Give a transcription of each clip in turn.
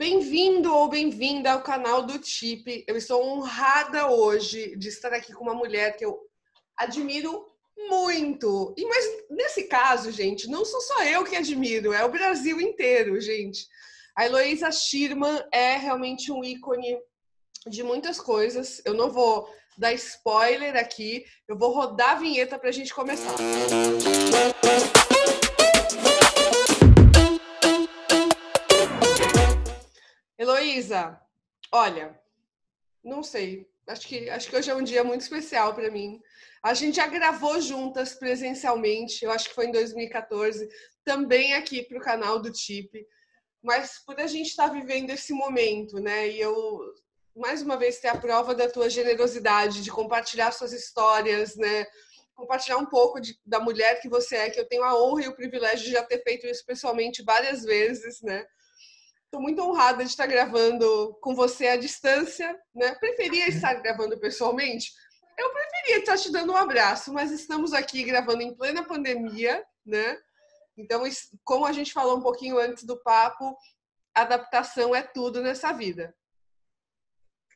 Bem-vindo ou bem-vinda ao canal do TIP. Eu estou honrada hoje de estar aqui com uma mulher que eu admiro muito. E mas nesse caso, gente, não sou só eu que admiro, é o Brasil inteiro, gente. A Heloísa Schirman é realmente um ícone de muitas coisas. Eu não vou dar spoiler aqui, eu vou rodar a vinheta para a gente começar. Heloísa, olha, não sei, acho que, acho que hoje é um dia muito especial para mim. A gente já gravou juntas presencialmente, eu acho que foi em 2014, também aqui para o canal do TIP. Mas por a gente estar tá vivendo esse momento, né? E eu, mais uma vez, ter a prova da tua generosidade de compartilhar suas histórias, né? Compartilhar um pouco de, da mulher que você é, que eu tenho a honra e o privilégio de já ter feito isso pessoalmente várias vezes, né? Estou muito honrada de estar gravando com você à distância, né? Preferia estar gravando pessoalmente? Eu preferia estar te dando um abraço, mas estamos aqui gravando em plena pandemia, né? Então, como a gente falou um pouquinho antes do papo, adaptação é tudo nessa vida.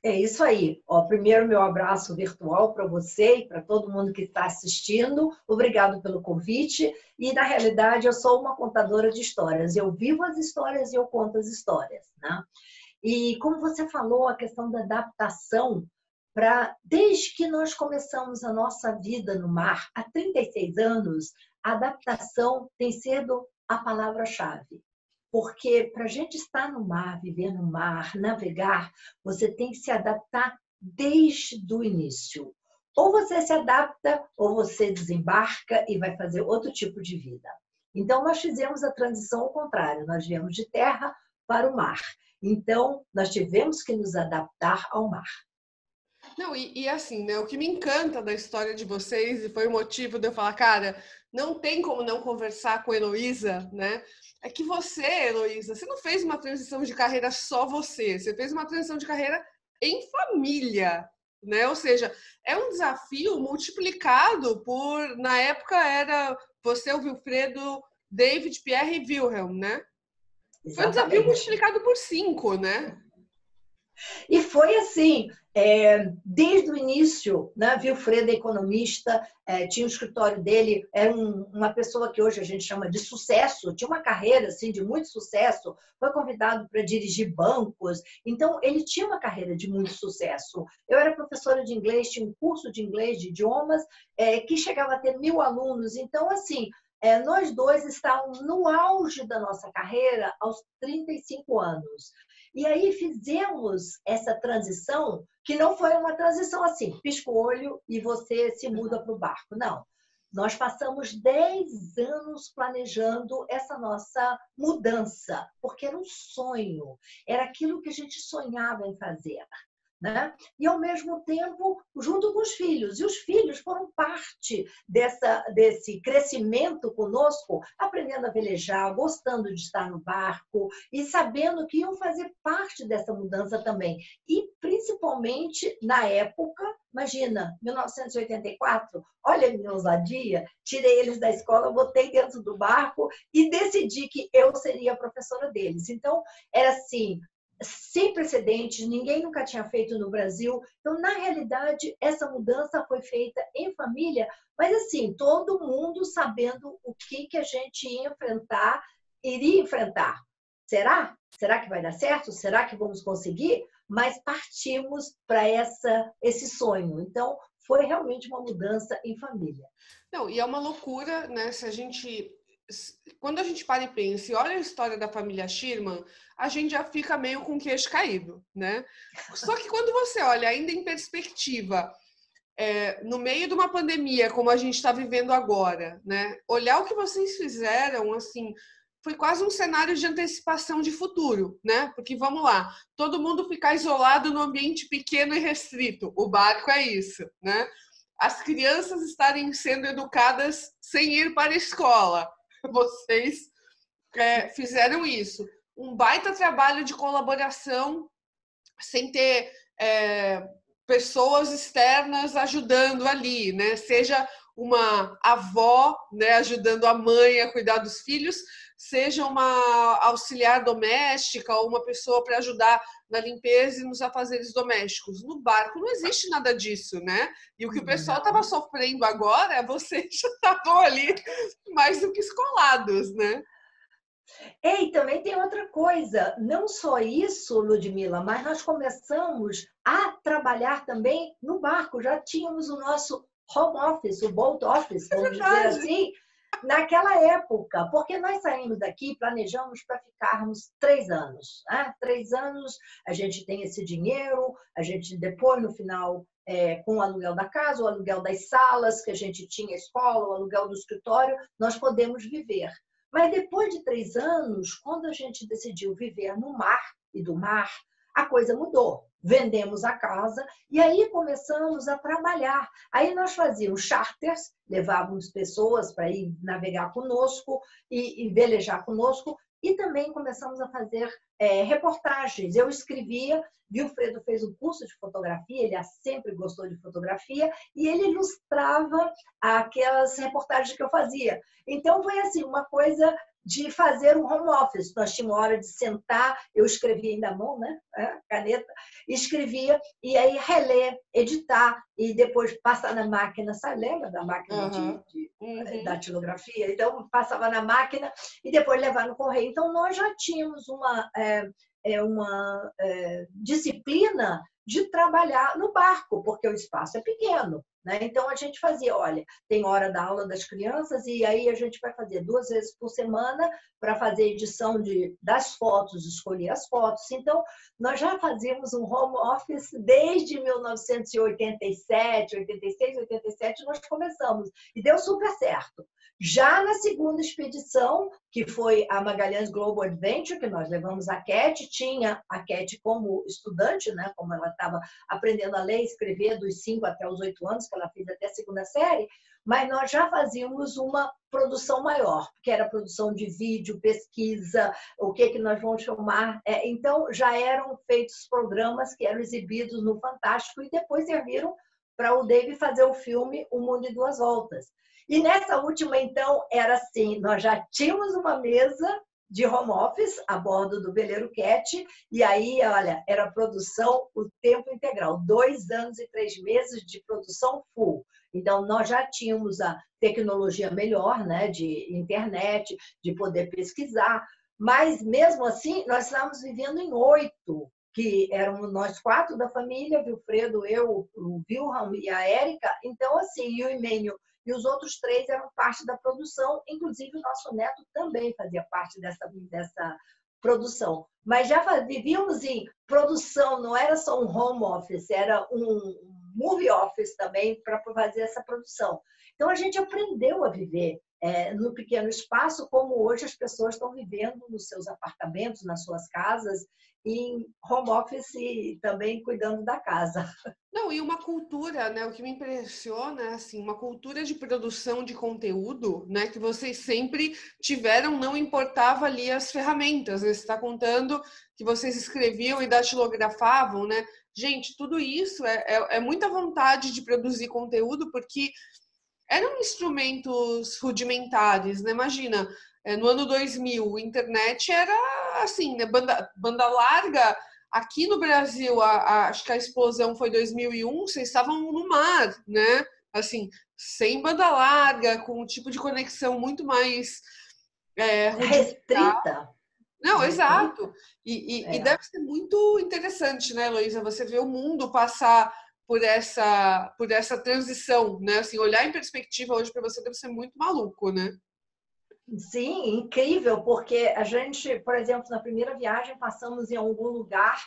É isso aí. Ó, primeiro, meu abraço virtual para você e para todo mundo que está assistindo. Obrigado pelo convite. E, na realidade, eu sou uma contadora de histórias. Eu vivo as histórias e eu conto as histórias. Né? E, como você falou, a questão da adaptação para desde que nós começamos a nossa vida no mar há 36 anos, a adaptação tem sido a palavra-chave. Porque para a gente estar no mar, viver no mar, navegar, você tem que se adaptar desde o início. Ou você se adapta, ou você desembarca e vai fazer outro tipo de vida. Então, nós fizemos a transição ao contrário, nós viemos de terra para o mar. Então, nós tivemos que nos adaptar ao mar. Não, e, e, assim, né? O que me encanta da história de vocês, e foi o motivo de eu falar, cara, não tem como não conversar com a Heloísa, né? É que você, Heloísa, você não fez uma transição de carreira só você, você fez uma transição de carreira em família, né? Ou seja, é um desafio multiplicado por, na época era você, o Wilfredo, David, Pierre e Wilhelm, né? Exatamente. Foi um desafio multiplicado por cinco, né? E foi assim, é, desde o início, né, Wilfredo é economista, é, tinha o um escritório dele, era um, uma pessoa que hoje a gente chama de sucesso, tinha uma carreira assim de muito sucesso, foi convidado para dirigir bancos, então ele tinha uma carreira de muito sucesso. Eu era professora de inglês, tinha um curso de inglês, de idiomas, é, que chegava a ter mil alunos, então assim, é, nós dois estávamos no auge da nossa carreira aos 35 anos. E aí fizemos essa transição, que não foi uma transição assim, pisca o olho e você se muda para o barco. Não. Nós passamos 10 anos planejando essa nossa mudança, porque era um sonho, era aquilo que a gente sonhava em fazer né? E ao mesmo tempo junto com os filhos. E os filhos foram parte dessa, desse crescimento conosco, aprendendo a velejar, gostando de estar no barco e sabendo que iam fazer parte dessa mudança também. E principalmente na época Imagina, 1984, olha a minha ousadia, tirei eles da escola, botei dentro do barco e decidi que eu seria professora deles. Então, era assim, sem precedentes, ninguém nunca tinha feito no Brasil. Então, na realidade, essa mudança foi feita em família, mas assim, todo mundo sabendo o que, que a gente ia enfrentar, iria enfrentar. Será? Será que vai dar certo? Será que vamos conseguir? Mas partimos para essa esse sonho. Então, foi realmente uma mudança em família. Não, e é uma loucura, né? Se a gente quando a gente para e pensa e olha a história da família Schirman, a gente já fica meio com o queixo caído, né? Só que quando você olha ainda em perspectiva, é, no meio de uma pandemia como a gente está vivendo agora, né? Olhar o que vocês fizeram, assim, foi quase um cenário de antecipação de futuro, né? Porque vamos lá, todo mundo ficar isolado no ambiente pequeno e restrito. O barco é isso, né? As crianças estarem sendo educadas sem ir para a escola vocês é, fizeram isso. Um baita trabalho de colaboração, sem ter é, pessoas externas ajudando ali, né? Seja uma avó, né, ajudando a mãe a cuidar dos filhos, seja uma auxiliar doméstica ou uma pessoa para ajudar na limpeza e nos afazeres domésticos. No barco não existe nada disso, né? E o que o pessoal estava sofrendo agora, vocês já estavam ali mais do que escolados, né? E também tem outra coisa, não só isso, Ludmila, mas nós começamos a trabalhar também no barco. Já tínhamos o nosso home office, o boat office, vamos é dizer assim, naquela época, porque nós saímos daqui, planejamos para ficarmos três anos. Né? Três anos, a gente tem esse dinheiro, a gente depois, no final, é, com o aluguel da casa, o aluguel das salas que a gente tinha, escola, o aluguel do escritório, nós podemos viver. Mas depois de três anos, quando a gente decidiu viver no mar e do mar, a coisa mudou. Vendemos a casa e aí começamos a trabalhar. Aí nós fazíamos charters, levávamos pessoas para ir navegar conosco e, e velejar conosco, e também começamos a fazer é, reportagens. Eu escrevia, Wilfredo fez um curso de fotografia, ele sempre gostou de fotografia, e ele ilustrava aquelas reportagens que eu fazia. Então foi assim, uma coisa de fazer um home office. Nós tínhamos hora de sentar, eu escrevia ainda à mão, né? É, caneta, escrevia, e aí reler, editar, e depois passar na máquina, sabe? Lembra da máquina uhum. de, de uhum. da tilografia? Então, passava na máquina e depois levar no correio. Então, nós já tínhamos uma, é, é uma é, disciplina de trabalhar no barco, porque o espaço é pequeno. Né? Então a gente fazia, olha, tem hora da aula das crianças e aí a gente vai fazer duas vezes por semana para fazer edição de, das fotos, escolher as fotos. Então nós já fazíamos um home office desde 1987, 86, 87 nós começamos e deu super certo. Já na segunda expedição, que foi a Magalhães Global Adventure, que nós levamos a Cat, tinha a Cat como estudante, né, como ela estava aprendendo a ler e escrever dos 5 até os 8 anos, que ela fez até a segunda série, mas nós já fazíamos uma produção maior, que era produção de vídeo, pesquisa, o que que nós vamos chamar. É, então, já eram feitos programas que eram exibidos no Fantástico e depois serviram para o Dave fazer o filme O Mundo em Duas Voltas. E nessa última, então, era assim: nós já tínhamos uma mesa de home office a bordo do Veleiro Cat, e aí, olha, era produção o tempo integral, dois anos e três meses de produção full. Então, nós já tínhamos a tecnologia melhor, né, de internet, de poder pesquisar, mas mesmo assim, nós estávamos vivendo em oito, que éramos nós quatro da família, Wilfredo, eu, o Wilhelm e a Érica. Então, assim, e o Emênio e os outros três eram parte da produção, inclusive o nosso neto também fazia parte dessa, dessa produção. Mas já vivíamos em produção, não era só um home office, era um movie office também para fazer essa produção. Então a gente aprendeu a viver é, no pequeno espaço, como hoje as pessoas estão vivendo nos seus apartamentos, nas suas casas, em home office e também cuidando da casa. Não, e uma cultura, né? O que me impressiona é assim, uma cultura de produção de conteúdo, né? Que vocês sempre tiveram, não importava ali as ferramentas. Né? Você está contando que vocês escreviam e datilografavam, né? Gente, tudo isso é, é, é muita vontade de produzir conteúdo, porque eram instrumentos rudimentares, né? Imagina, é, no ano 2000, a internet era assim, né? Banda, banda larga. Aqui no Brasil, a, a, acho que a explosão foi 2001, vocês estavam no mar, né? Assim, sem banda larga, com um tipo de conexão muito mais é, restrita. Não, exato. E, e, é. e, deve ser muito interessante, né, Luísa? Você ver o mundo passar por essa, por essa transição, né? Assim, olhar em perspectiva hoje para você deve ser muito maluco, né? Sim, incrível, porque a gente, por exemplo, na primeira viagem passamos em algum lugar,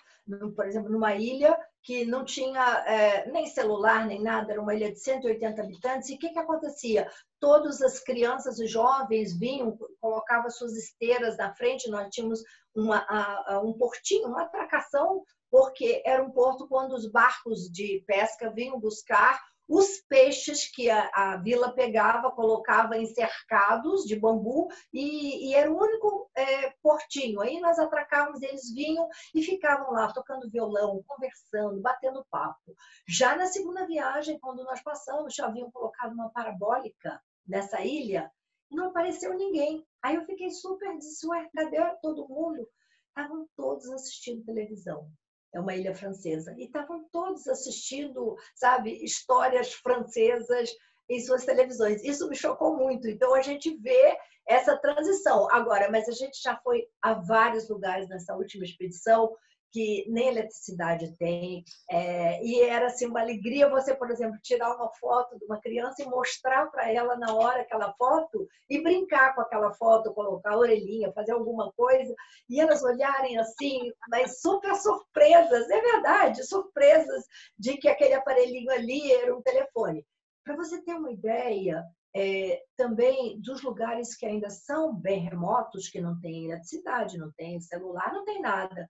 por exemplo, numa ilha que não tinha é, nem celular nem nada, era uma ilha de 180 habitantes. E o que, que acontecia? Todas as crianças e jovens vinham, colocavam suas esteiras na frente. Nós tínhamos uma, a, a, um portinho, uma atracação, porque era um porto quando os barcos de pesca vinham buscar os peixes que a, a vila pegava, colocava em cercados de bambu e, e era o único é, portinho. Aí nós atracávamos, eles vinham e ficavam lá tocando violão, conversando, batendo papo. Já na segunda viagem, quando nós passamos, já haviam colocado uma parabólica nessa ilha e não apareceu ninguém. Aí eu fiquei super, disse, ué, cadê todo mundo? Estavam todos assistindo televisão é uma ilha francesa. E estavam todos assistindo, sabe, histórias francesas em suas televisões. Isso me chocou muito. Então a gente vê essa transição. Agora, mas a gente já foi a vários lugares nessa última expedição que nem eletricidade tem. É, e era assim, uma alegria você, por exemplo, tirar uma foto de uma criança e mostrar para ela na hora aquela foto e brincar com aquela foto, colocar a orelhinha, fazer alguma coisa, e elas olharem assim, mas super surpresas, é verdade, surpresas de que aquele aparelhinho ali era um telefone. Para você ter uma ideia, é, também dos lugares que ainda são bem remotos, que não tem eletricidade, não tem celular, não tem nada.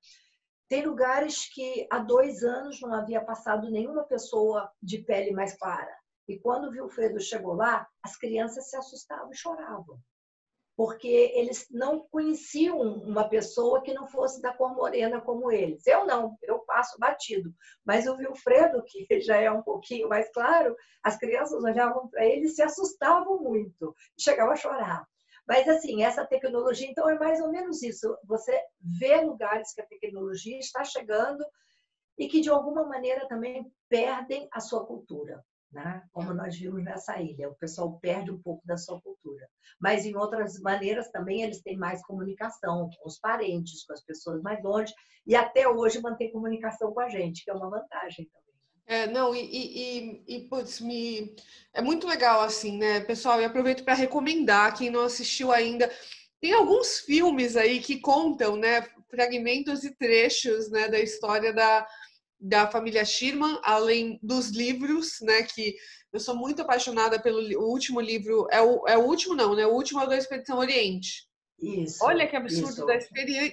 Tem lugares que há dois anos não havia passado nenhuma pessoa de pele mais clara. E quando o Wilfredo chegou lá, as crianças se assustavam e choravam. Porque eles não conheciam uma pessoa que não fosse da cor morena como eles. Eu não, eu passo batido. Mas o Wilfredo, que já é um pouquinho mais claro, as crianças olhavam para ele e se assustavam muito. Chegavam a chorar. Mas, assim, essa tecnologia, então, é mais ou menos isso. Você vê lugares que a tecnologia está chegando e que, de alguma maneira, também perdem a sua cultura. Né? Como nós vimos nessa ilha, o pessoal perde um pouco da sua cultura. Mas, em outras maneiras, também eles têm mais comunicação com os parentes, com as pessoas mais longe, e até hoje mantém comunicação com a gente, que é uma vantagem também. É, não, e, e, e, putz, me... é muito legal, assim, né, pessoal? E aproveito para recomendar, quem não assistiu ainda, tem alguns filmes aí que contam, né, fragmentos e trechos, né, da história da, da família Sherman, além dos livros, né, que eu sou muito apaixonada pelo o último livro, é o, é o último não, né, o último é o da Expedição Oriente. Isso. Olha que absurdo, da,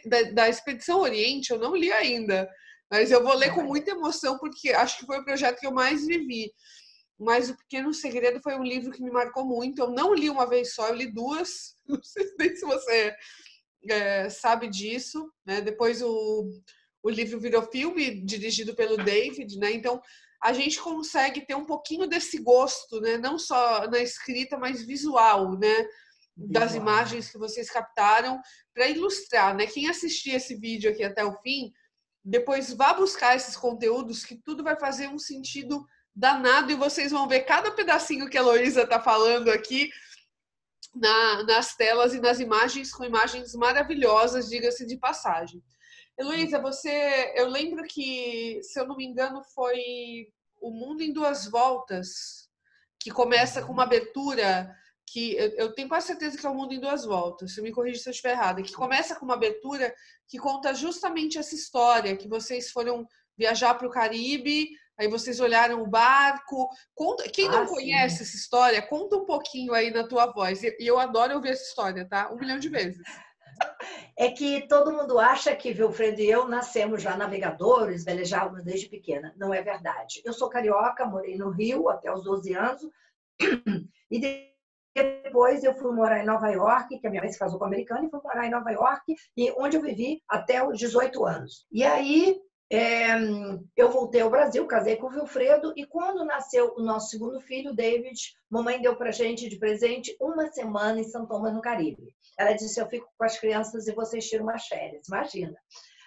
da, da Expedição Oriente eu não li ainda. Mas eu vou ler com muita emoção, porque acho que foi o projeto que eu mais vivi. Mas O Pequeno Segredo foi um livro que me marcou muito. Eu não li uma vez só, eu li duas. Não sei se você é, sabe disso. Né? Depois o, o livro virou filme, dirigido pelo David. Né? Então, a gente consegue ter um pouquinho desse gosto, né? não só na escrita, mas visual, né? das imagens que vocês captaram para ilustrar, né? Quem assistir esse vídeo aqui até o fim depois vá buscar esses conteúdos que tudo vai fazer um sentido danado e vocês vão ver cada pedacinho que a Heloísa está falando aqui na, nas telas e nas imagens, com imagens maravilhosas, diga-se de passagem. Heloísa, você, eu lembro que, se eu não me engano, foi O Mundo em Duas Voltas, que começa com uma abertura que eu, tenho quase certeza que é o mundo em duas voltas. Você me corrija se eu estiver errada. Que começa com uma abertura que conta justamente essa história que vocês foram viajar para o Caribe, aí vocês olharam o barco. Conta, quem não ah, conhece essa história, conta um pouquinho aí na tua voz. E eu adoro ouvir essa história, tá? Um milhão de vezes. É que todo mundo acha que Wilfredo e eu nascemos já navegadores, velejávamos desde pequena. Não é verdade. Eu sou carioca, morei no Rio até os 12 anos. E depois eu fui morar em Nova York, que a minha mãe se casou com um americano, e fui morar em Nova York, e onde eu vivi até os 18 anos. E aí é, eu voltei ao Brasil, casei com o Wilfredo, e quando nasceu o nosso segundo filho, David, mamãe deu pra gente de presente uma semana em São Tomás, no Caribe. Ela disse: Eu fico com as crianças e vocês tiram umas férias. Imagina.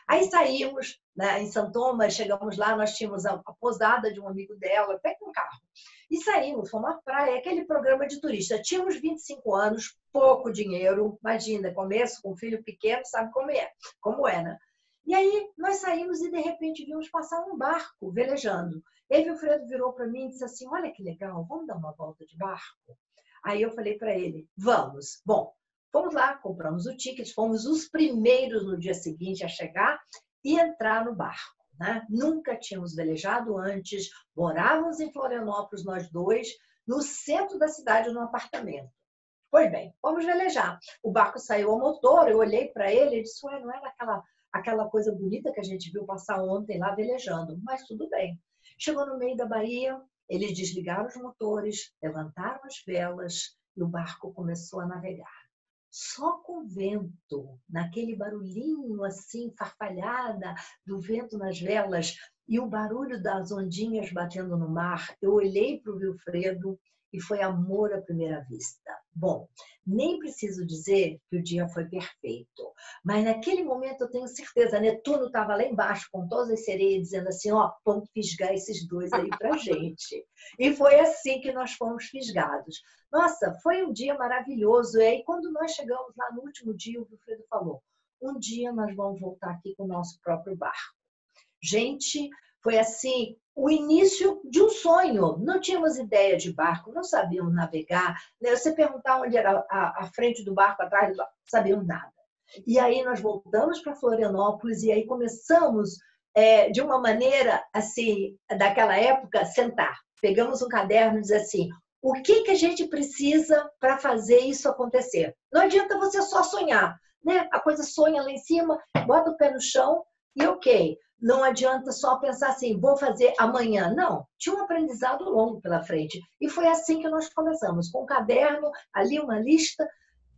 Aí saímos né, em São Tomás, chegamos lá, nós tínhamos a, a posada de um amigo dela, até com carro. E saímos, fomos à praia, aquele programa de turista. Tínhamos 25 anos, pouco dinheiro, imagina, começo com um filho pequeno, sabe como é, como é, né? E aí nós saímos e de repente vimos passar um barco velejando. E aí o Fredo virou para mim e disse assim: Olha que legal, vamos dar uma volta de barco? Aí eu falei para ele: Vamos. Bom, fomos lá, compramos o ticket, fomos os primeiros no dia seguinte a chegar e entrar no barco. Né? Nunca tínhamos velejado antes, morávamos em Florianópolis, nós dois, no centro da cidade, num apartamento. Pois bem, vamos velejar. O barco saiu ao motor, eu olhei para ele e disse: Ué, não era aquela, aquela coisa bonita que a gente viu passar ontem lá velejando, mas tudo bem. Chegou no meio da Bahia, Eles desligaram os motores, levantaram as velas e o barco começou a navegar. Só com vento, naquele barulhinho assim, farfalhada do vento nas velas e o barulho das ondinhas batendo no mar, eu olhei para o Wilfredo e foi amor à primeira vista. Bom, nem preciso dizer que o dia foi perfeito, mas naquele momento eu tenho certeza, Netuno estava lá embaixo com todas as sereias dizendo assim, ó, vamos fisgar esses dois aí pra gente. E foi assim que nós fomos fisgados. Nossa, foi um dia maravilhoso. E aí quando nós chegamos lá no último dia, o Wilfredo falou, um dia nós vamos voltar aqui com o nosso próprio barco. Gente, foi assim o início de um sonho. Não tínhamos ideia de barco, não sabíamos navegar. Né? Você perguntar onde era a, a frente do barco, atrás barco, sabíamos nada. E aí nós voltamos para Florianópolis e aí começamos é, de uma maneira assim daquela época sentar. Pegamos um caderno e diz assim: o que que a gente precisa para fazer isso acontecer? Não adianta você só sonhar, né? A coisa sonha lá em cima, bota o pé no chão e ok. Não adianta só pensar assim, vou fazer amanhã. Não, tinha um aprendizado longo pela frente. E foi assim que nós começamos, com um caderno, ali uma lista,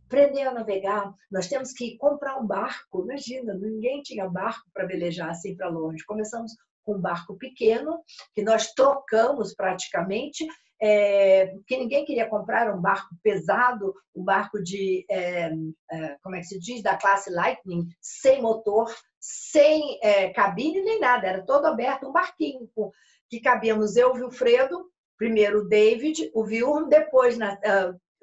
aprender a navegar. Nós temos que comprar um barco. Imagina, ninguém tinha barco para velejar assim para longe. Começamos com um barco pequeno, que nós trocamos praticamente, é, que ninguém queria comprar um barco pesado, um barco de, é, é, como é que se diz, da classe Lightning, sem motor, sem é, cabine nem nada, era todo aberto, um barquinho que cabíamos eu, o Wilfredo, primeiro o David, o Wilhelm, depois na,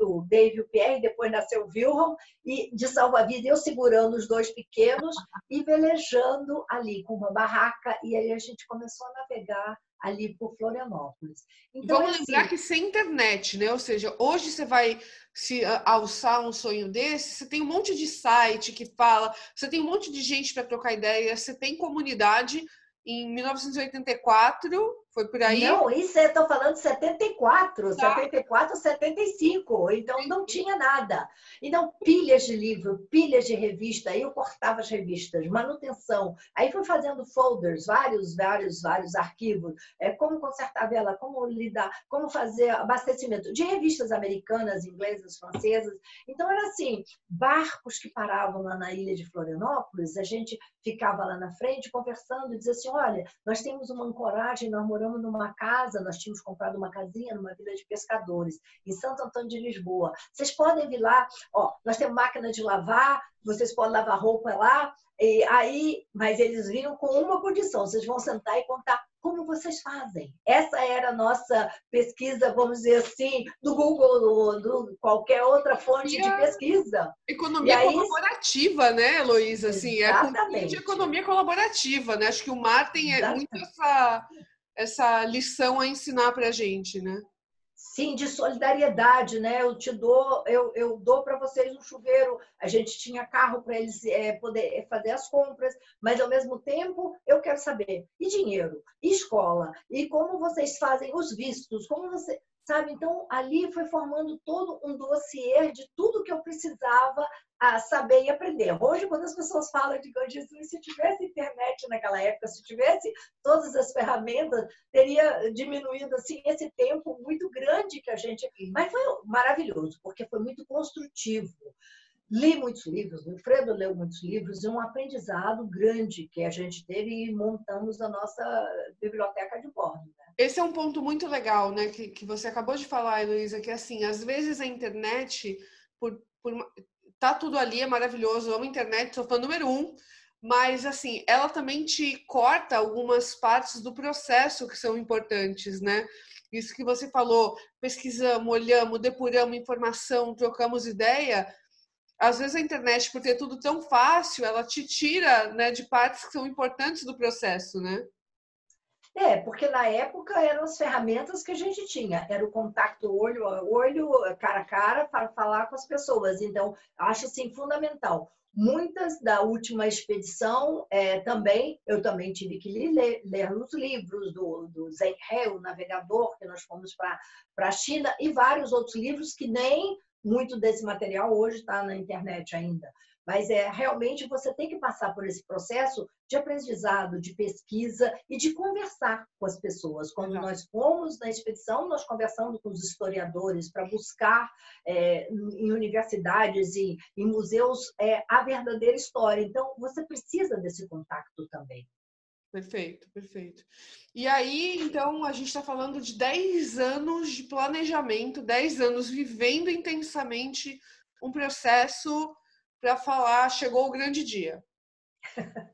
uh, o David e o Pierre, depois nasceu o Wilhelm, e de salva-vida eu segurando os dois pequenos e velejando ali com uma barraca, e aí a gente começou a navegar ali por Florianópolis. Então, Vamos assim, lembrar que sem internet, né? Ou seja, hoje você vai se alçar um sonho desse, você tem um monte de site que fala, você tem um monte de gente para trocar ideia, você tem comunidade. Em 1984, foi por aí? Não, isso eu estou falando de 74, tá. 74, 75. Então não tinha nada. Então, pilhas de livro, pilhas de revista, aí eu cortava as revistas, manutenção. Aí fui fazendo folders, vários, vários, vários arquivos. É, como consertar a vela, como lidar, como fazer abastecimento de revistas americanas, inglesas, francesas. Então era assim, barcos que paravam lá na ilha de Florianópolis, a gente ficava lá na frente conversando e dizia assim, olha, nós temos uma ancoragem, nós moramos numa casa, nós tínhamos comprado uma casinha numa vila de pescadores, em Santo Antônio de Lisboa. Vocês podem vir lá, ó, nós temos máquina de lavar, vocês podem lavar roupa lá, e aí, mas eles vinham com uma condição, vocês vão sentar e contar como vocês fazem. Essa era a nossa pesquisa, vamos dizer assim, do Google, do, do qualquer outra fonte de pesquisa. Economia aí, colaborativa, né, Heloísa? Assim, é de economia colaborativa, né? Acho que o mar tem é muito essa essa lição a ensinar para a gente, né? Sim, de solidariedade, né? Eu te dou, eu, eu dou para vocês um chuveiro. A gente tinha carro para eles é, poder fazer as compras, mas ao mesmo tempo eu quero saber e dinheiro, e escola, e como vocês fazem os vistos, como você sabe? Então, ali foi formando todo um dossiê de tudo que eu precisava a saber e aprender. Hoje, quando as pessoas falam de Gandhismo, se tivesse internet naquela época, se tivesse todas as ferramentas, teria diminuído assim esse tempo muito grande que a gente. Mas foi maravilhoso, porque foi muito construtivo. Li muitos livros, o Fredo leu muitos livros, e um aprendizado grande que a gente teve e montamos a nossa biblioteca de bordo. Esse é um ponto muito legal, né, que, que você acabou de falar, Heloísa, que assim, às vezes a internet, por, por tá tudo ali, é maravilhoso, amo a internet, sou fã número um, mas assim, ela também te corta algumas partes do processo que são importantes, né? Isso que você falou, pesquisamos, olhamos, depuramos informação, trocamos ideia. Às vezes a internet, por ter tudo tão fácil, ela te tira né, de partes que são importantes do processo, né? É, porque na época eram as ferramentas que a gente tinha, era o contato olho a olho, cara a cara, para falar com as pessoas. Então, acho assim fundamental. Muitas da última expedição é, também, eu também tive que ler, ler os livros do, do Zheng He, o navegador, que nós fomos para a China, e vários outros livros que nem muito desse material hoje está na internet ainda Mas é realmente você tem que passar por esse processo de aprendizado, de pesquisa e de conversar com as pessoas. Quando Exato. nós fomos na expedição, nós conversamos com os historiadores para buscar é, em universidades e em museus é, a verdadeira história. Então, você precisa desse contato também. Perfeito, perfeito. E aí, então, a gente está falando de 10 anos de planejamento, 10 anos vivendo intensamente um processo para falar chegou o grande dia.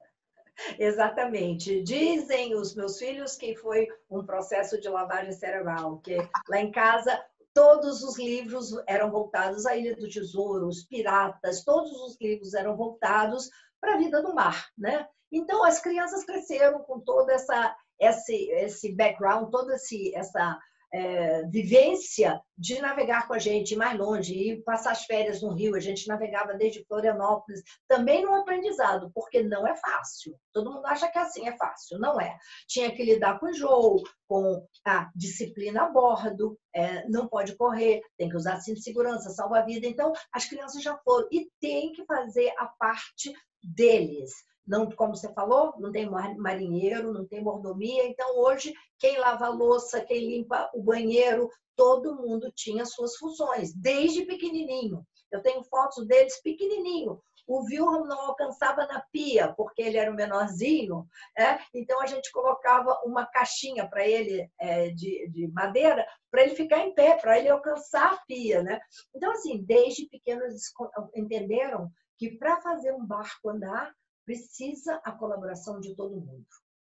Exatamente. Dizem os meus filhos que foi um processo de lavagem cerebral, que lá em casa todos os livros eram voltados à Ilha do Tesouro, os piratas, todos os livros eram voltados para a vida do mar, né? Então as crianças cresceram com toda essa esse esse background, toda esse essa é, vivência de navegar com a gente mais longe e passar as férias no Rio. A gente navegava desde Florianópolis, também no aprendizado, porque não é fácil. Todo mundo acha que assim é fácil, não é. Tinha que lidar com o jogo, com a disciplina a bordo, é, não pode correr, tem que usar cinto de segurança, salva-vida. Então, as crianças já foram e tem que fazer a parte deles não, como você falou, não tem marinheiro, não tem mordomia. Então, hoje, quem lava a louça, quem limpa o banheiro, todo mundo tinha suas funções, desde pequenininho. Eu tenho fotos deles pequenininho. O Wilhelm não alcançava na pia, porque ele era o menorzinho, é? então a gente colocava uma caixinha para ele é, de, de madeira, para ele ficar em pé, para ele alcançar a pia. Né? Então, assim, desde pequenos entenderam que para fazer um barco andar, precisa a colaboração de todo mundo.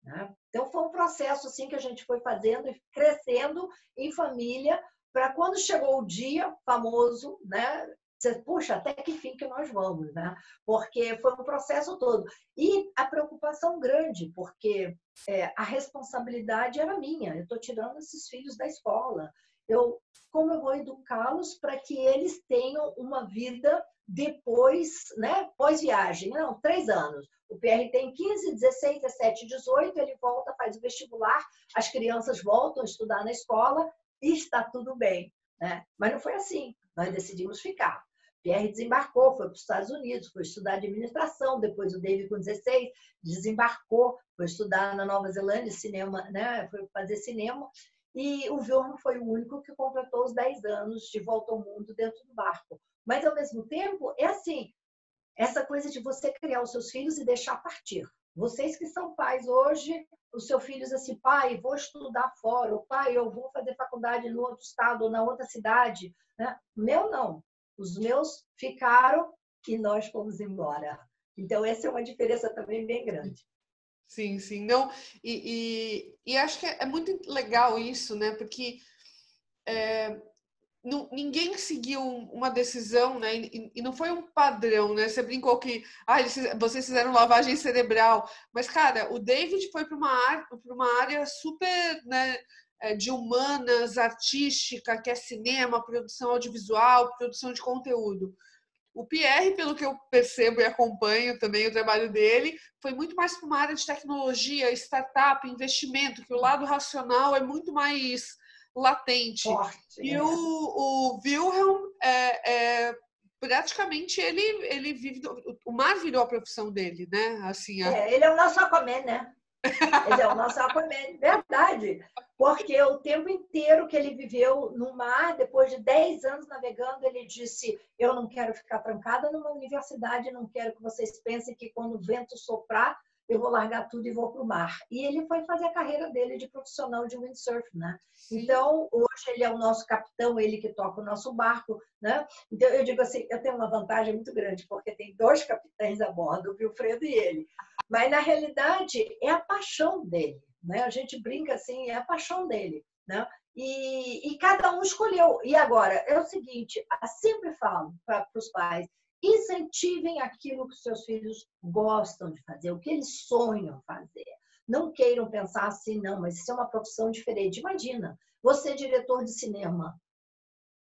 Né? Então, foi um processo assim que a gente foi fazendo e crescendo em família, para quando chegou o dia famoso, né? Você, puxa, até que fim que nós vamos, né? Porque foi um processo todo. E a preocupação grande, porque é, a responsabilidade era minha. Eu estou tirando esses filhos da escola. Eu, como eu vou educá-los para que eles tenham uma vida depois, né, pós-viagem. Não, três anos. O PR tem 15, 16, 17, 18, ele volta, faz o vestibular, as crianças voltam a estudar na escola e está tudo bem. Né? Mas não foi assim. Nós decidimos ficar. Pierre desembarcou, foi para os Estados Unidos, foi estudar administração, depois o David com 16 desembarcou, foi estudar na Nova Zelândia, cinema, né? foi fazer cinema, e o Vilma foi o único que completou os 10 anos de volta ao mundo dentro do barco. Mas, ao mesmo tempo, é assim: essa coisa de você criar os seus filhos e deixar partir. Vocês que são pais hoje, os seus filhos assim, pai, vou estudar fora, ou pai, eu vou fazer faculdade no outro estado ou na outra cidade. Né? Meu não. Os meus ficaram e nós fomos embora. Então, essa é uma diferença também bem grande. Sim, sim. Não, e, e, e acho que é, muito legal isso, né? Porque é, não, ninguém seguiu uma decisão, né? E, e, não foi um padrão, né? Você brincou que ah, vocês fizeram lavagem cerebral, mas cara, o David foi para uma uma área super, né? É, de humanas, artística, que é cinema, produção audiovisual, produção de conteúdo. O Pierre, pelo que eu percebo e acompanho também o trabalho dele, foi muito mais para uma área de tecnologia, startup, investimento, que o lado racional é muito mais latente. Forte, e é. o, o Wilhelm é, é, praticamente ele ele vive o mar virou a profissão dele, né? Assim, a... é, ele é o nosso Aquaman, né? Ele é o nosso Aquaman, verdade. Porque o tempo inteiro que ele viveu no mar, depois de 10 anos navegando, ele disse: Eu não quero ficar trancada numa universidade, não quero que vocês pensem que quando o vento soprar, eu vou largar tudo e vou para o mar. E ele foi fazer a carreira dele de profissional de windsurf, né? Sim. Então, hoje ele é o nosso capitão, ele que toca o nosso barco, né? Então, eu digo assim, eu tenho uma vantagem muito grande, porque tem dois capitães a bordo, o Wilfredo e ele. Mas, na realidade, é a paixão dele, né? A gente brinca assim, é a paixão dele, né? E, e cada um escolheu. E agora, é o seguinte, sempre falo para os pais, Incentivem aquilo que seus filhos gostam de fazer, o que eles sonham fazer. Não queiram pensar assim, não, mas isso é uma profissão diferente. Imagina, você é diretor de cinema.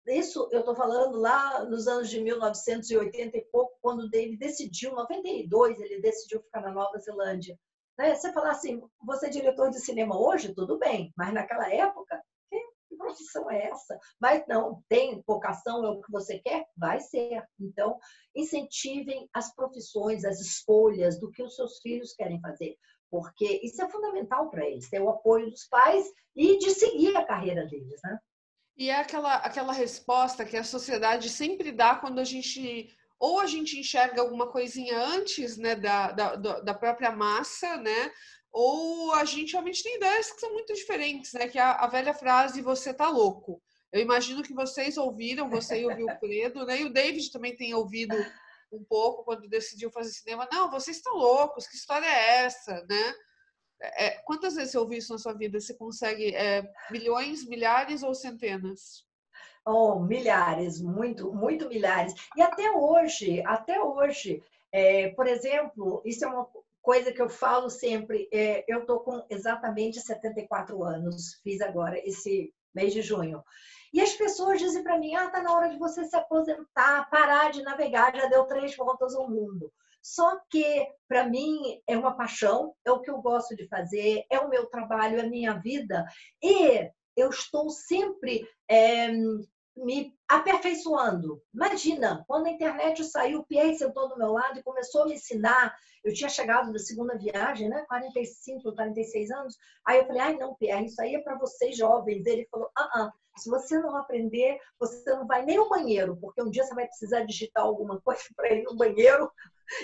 Isso eu estou falando lá nos anos de 1980 e pouco, quando David decidiu, 92, ele decidiu ficar na Nova Zelândia. Né? Você falar assim, você é diretor de cinema hoje, tudo bem, mas naquela época, profissão é essa? Mas não, tem vocação, é o que você quer? Vai ser. Então, incentivem as profissões, as escolhas do que os seus filhos querem fazer. Porque isso é fundamental para eles, ter o apoio dos pais e de seguir a carreira deles, né? E é aquela, aquela resposta que a sociedade sempre dá quando a gente ou a gente enxerga alguma coisinha antes né, da, da, da própria massa, né? Ou a gente realmente tem ideias que são muito diferentes, né? Que a, a velha frase você tá louco. Eu imagino que vocês ouviram, você ouviu o Fredo, né? E o David também tem ouvido um pouco quando decidiu fazer cinema. Não, vocês estão loucos, que história é essa, né? É, quantas vezes você ouviu isso na sua vida? Você consegue é, milhões, milhares ou centenas? Oh, milhares, muito, muito milhares. E até hoje, até hoje, é, por exemplo, isso é uma coisa que eu falo sempre. É, eu estou com exatamente 74 anos, fiz agora esse mês de junho. E as pessoas dizem para mim: ah, tá na hora de você se aposentar, parar de navegar, já deu três voltas ao mundo. Só que, para mim, é uma paixão, é o que eu gosto de fazer, é o meu trabalho, é a minha vida. E eu estou sempre é, me aperfeiçoando. Imagina, quando a internet saiu, o Pierre sentou do meu lado e começou a me ensinar. Eu tinha chegado da segunda viagem, né? 45, 46 anos. Aí eu falei, ai não, Pierre, isso aí é para vocês jovens. Ele falou, ah, ah, se você não aprender, você não vai nem ao banheiro, porque um dia você vai precisar digitar alguma coisa para ir no banheiro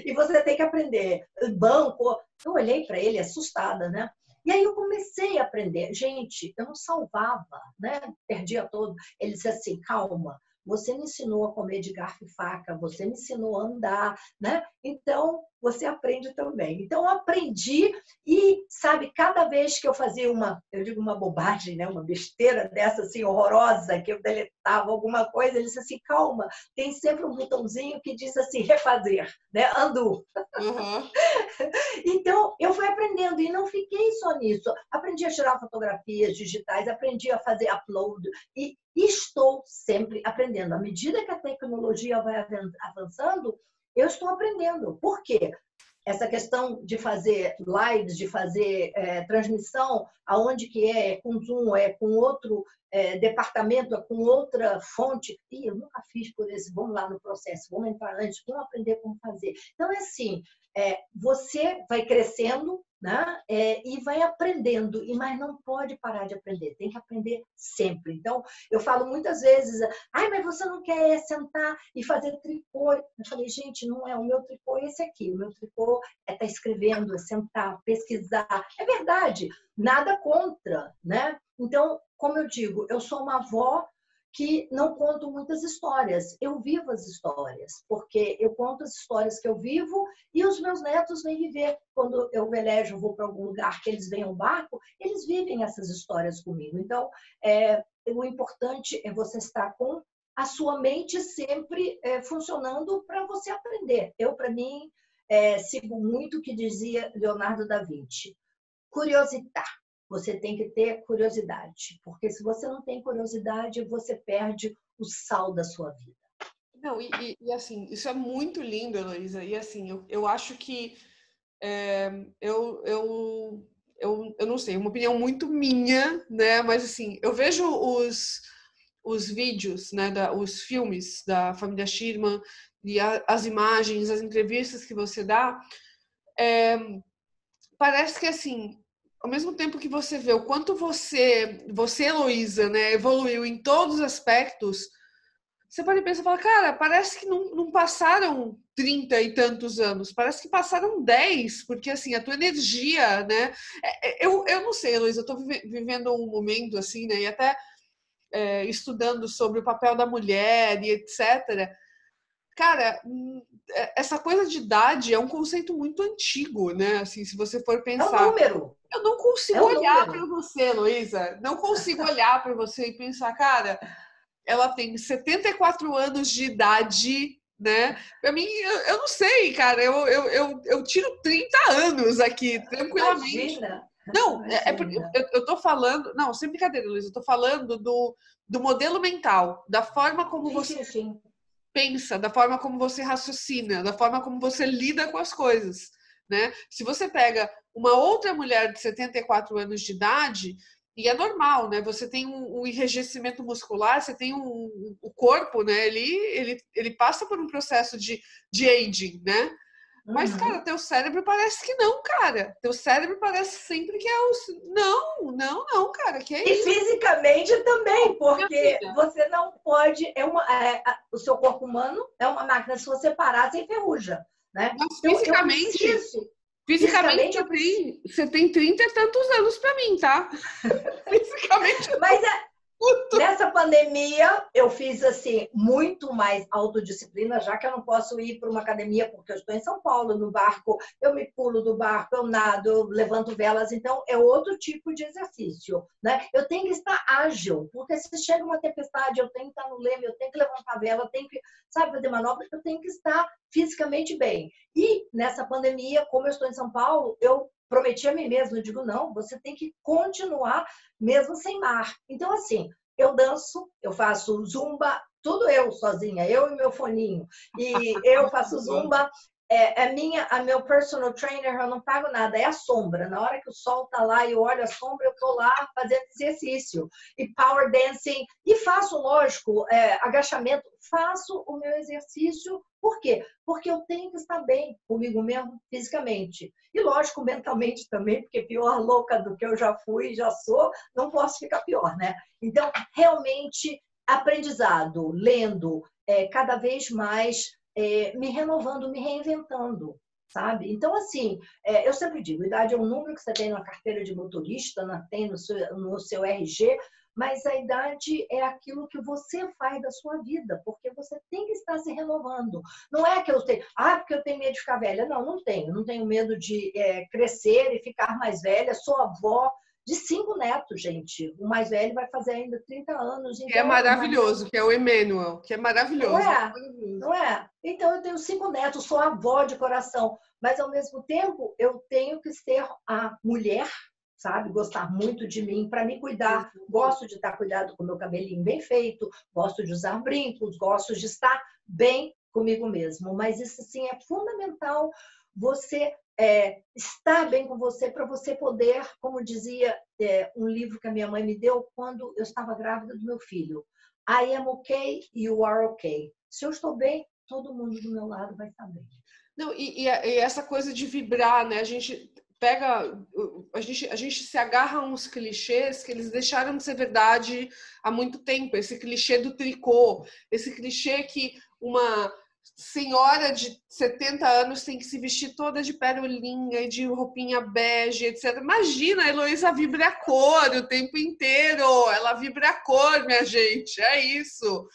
e você tem que aprender. Banco. Eu olhei para ele assustada, né? E aí eu comecei a aprender. Gente, eu não salvava, né? Perdia todo. Ele disse assim: calma, você me ensinou a comer de garfo e faca, você me ensinou a andar, né? Então, você aprende também. Então, eu aprendi e, sabe, cada vez que eu fazia uma, eu digo uma bobagem, né? Uma besteira dessa, assim, horrorosa, que eu deletava alguma coisa, ele disse assim, calma, tem sempre um botãozinho que diz assim, refazer, né? Andu. Uhum. então, eu fui aprendendo e não fiquei só nisso. Aprendi a tirar fotografias digitais, aprendi a fazer upload e estou sempre aprendendo. À medida que a tecnologia vai avançando, eu estou aprendendo. Por quê? Essa questão de fazer lives, de fazer é, transmissão, aonde que é, é com Zoom, é com outro é, departamento, é com outra fonte. Ih, eu nunca fiz por esse, vamos lá no processo, vamos entrar antes, vamos aprender como fazer. Então, é assim, é, você vai crescendo né? É, e vai aprendendo, e mas não pode parar de aprender, tem que aprender sempre. Então, eu falo muitas vezes, ai, mas você não quer sentar e fazer tricô? Eu falei, gente, não é o meu tricô é esse aqui, o meu tricô é estar tá escrevendo, é sentar, pesquisar. É verdade, nada contra, né? Então, como eu digo, eu sou uma avó que não conto muitas histórias. Eu vivo as histórias, porque eu conto as histórias que eu vivo e os meus netos vêm viver. Quando eu velejo, vou para algum lugar que eles venham barco, eles vivem essas histórias comigo. Então, é, o importante é você estar com a sua mente sempre é, funcionando para você aprender. Eu, para mim, é, sigo muito o que dizia Leonardo da Vinci: curiositar. Você tem que ter curiosidade, porque se você não tem curiosidade, você perde o sal da sua vida. Não, e, e, e assim, isso é muito lindo, Heloísa. E assim, eu, eu acho que é, eu, eu, eu, eu não sei, uma opinião muito minha, né? Mas assim, eu vejo os, os vídeos, né, da, os filmes da família Schirman e a, as imagens, as entrevistas que você dá, é, parece que assim ao mesmo tempo que você vê o quanto você, você, Heloísa, né, evoluiu em todos os aspectos, você pode pensar e falar, cara, parece que não, não passaram 30 e tantos anos, parece que passaram 10, porque assim, a tua energia, né? É, é, eu, eu não sei, Heloísa, eu tô vivendo um momento assim, né? E até é, estudando sobre o papel da mulher e etc. Cara, hum, essa coisa de idade é um conceito muito antigo, né? Assim, se você for pensar. É um número. Eu não consigo é olhar para você, Luísa. Não consigo olhar para você e pensar, cara, ela tem 74 anos de idade, né? Para mim, eu, eu, não sei, cara. Eu, eu, eu, eu, tiro 30 anos aqui, tranquilamente. Imagina. Não, Imagina. é porque eu, eu tô falando. Não, sem brincadeira, Luísa. Eu tô falando do, do modelo mental, da forma como sim, você. Sim, sim pensa, da forma como você raciocina, da forma como você lida com as coisas, né? Se você pega uma outra mulher de 74 anos de idade, E é normal, né? Você tem um, um enrijecimento muscular, você tem um, o corpo, né? Ele, ele, ele passa por um processo de, de aging, né? Mas, uhum. cara, teu cérebro parece que não, cara. Teu cérebro parece sempre que é o. Não, não, não, cara. Que é e fisicamente também, porque você não pode. É uma, é, o seu corpo humano é uma máquina, se você parar, você enferruja. Né? Mas fisicamente. Eu, eu Fisicamente, Fisicamente você tem 30 e tantos anos para mim, tá? Fisicamente. Mas é, Nessa pandemia, eu fiz assim muito mais autodisciplina, já que eu não posso ir para uma academia porque eu estou em São Paulo, no barco, eu me pulo do barco, eu nado, eu levanto velas, então é outro tipo de exercício, né? Eu tenho que estar ágil, porque se chega uma tempestade, eu tenho que estar no leme, eu tenho que levantar vela, eu tenho que, sabe, fazer manobra, eu tenho que estar fisicamente bem. E nessa pandemia, como eu estou em São Paulo, eu prometi a mim mesmo, eu digo, não, você tem que continuar mesmo sem mar. Então, assim, eu danço, eu faço zumba, tudo eu sozinha, eu e meu foninho. E eu faço zumba. É, é minha, a meu personal trainer, eu não pago nada, é a sombra. Na hora que o sol tá lá e eu olho a sombra, eu tô lá fazendo exercício. E power dancing, e faço, lógico, é, agachamento, faço o meu exercício por quê? Porque eu tenho que estar bem comigo mesmo fisicamente. E lógico, mentalmente também, porque pior louca do que eu já fui, já sou, não posso ficar pior, né? Então, realmente, aprendizado, lendo, é, cada vez mais é, me renovando, me reinventando sabe? Então, assim, é, eu sempre digo, idade é um número que você tem na carteira de motorista, na, tem no seu, no seu RG, mas a idade é aquilo que você faz da sua vida, porque você tem que estar se renovando. Não é que eu tenho, ah, porque eu tenho medo de ficar velha. Não, não tenho. Não tenho medo de é, crescer e ficar mais velha. Sou avó de cinco netos, gente. O mais velho vai fazer ainda 30 anos. Então, que é maravilhoso, mas... que é o Emmanuel, que é maravilhoso. Não é? Não é? Então, eu tenho cinco netos, sou avó de coração, mas ao mesmo tempo eu tenho que ser a mulher sabe? Gostar muito de mim, para me cuidar. Gosto de estar cuidado com meu cabelinho bem feito, gosto de usar brincos, gosto de estar bem comigo mesmo. Mas isso, sim, é fundamental você é, estar bem com você para você poder, como dizia é, um livro que a minha mãe me deu quando eu estava grávida do meu filho. I am okay, you are okay. Se eu estou bem, todo mundo do meu lado vai estar bem. Não, e, e, essa coisa de vibrar, né? A gente pega, a gente, a gente se agarra a uns clichês que eles deixaram de ser verdade há muito tempo. Esse clichê do tricô, esse clichê que uma senhora de 70 anos tem que se vestir toda de perolinha e de roupinha bege, etc. Imagina, a Heloísa vibra a cor o tempo inteiro. Ela vibra a cor, minha gente. É isso.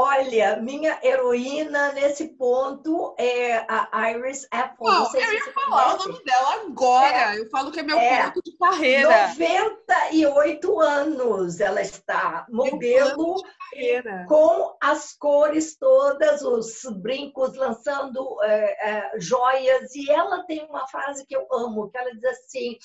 Olha, minha heroína nesse ponto é a Iris Apple. Não, eu ia falar conhece. o nome dela agora. É, eu falo que é meu é, ponto de carreira. 98 anos ela está. Modelo com as cores todas, os brincos lançando é, é, joias. E ela tem uma frase que eu amo, que ela diz assim,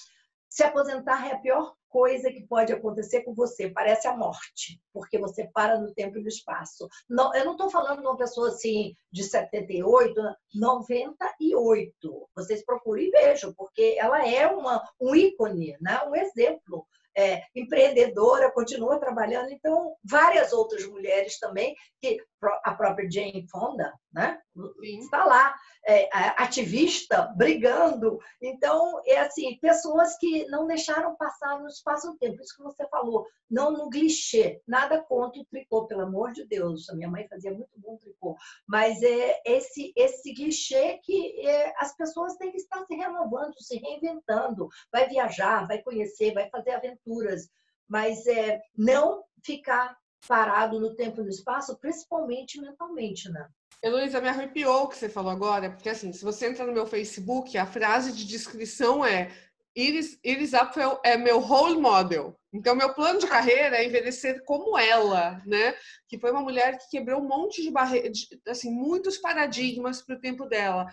se aposentar é a pior coisa que pode acontecer com você. Parece a morte, porque você para no tempo e no espaço. Não, eu não estou falando de uma pessoa assim de 78, 98. Vocês procurem e vejam, porque ela é uma, um ícone, né? um exemplo é, empreendedora, continua trabalhando. Então, várias outras mulheres também, que a própria Jane Fonda, né? Sim. Está lá, é, ativista, brigando. Então, é assim, pessoas que não deixaram passar no espaço-tempo. Isso que você falou, não no clichê. Nada contra o tricô, pelo amor de Deus. A minha mãe fazia muito bom tricô. Mas é esse, esse clichê que é, as pessoas têm que estar se renovando, se reinventando. Vai viajar, vai conhecer, vai fazer aventuras. Mas é, não ficar parado no tempo e no espaço, principalmente mentalmente, né? Heloísa, me arrepiou o que você falou agora, porque assim, se você entra no meu Facebook, a frase de descrição é Iris, Iris Apfel é meu role model. Então, meu plano de carreira é envelhecer como ela, né? Que foi uma mulher que quebrou um monte de barreiras, assim, muitos paradigmas para o tempo dela.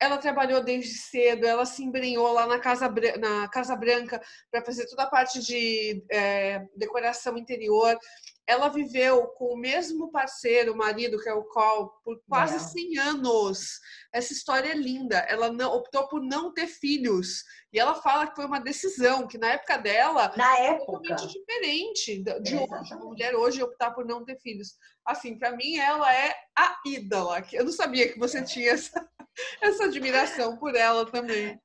Ela trabalhou desde cedo, ela se embrenhou lá na Casa, na casa Branca para fazer toda a parte de é, decoração interior ela viveu com o mesmo parceiro, o marido, que é o Cole, por quase é. 100 anos. Essa história é linda. Ela não, optou por não ter filhos. E ela fala que foi uma decisão, que na época dela. Na época. totalmente diferente de é, hoje. Uma mulher hoje optar por não ter filhos. Assim, para mim, ela é a ídola. Eu não sabia que você tinha essa, essa admiração por ela também.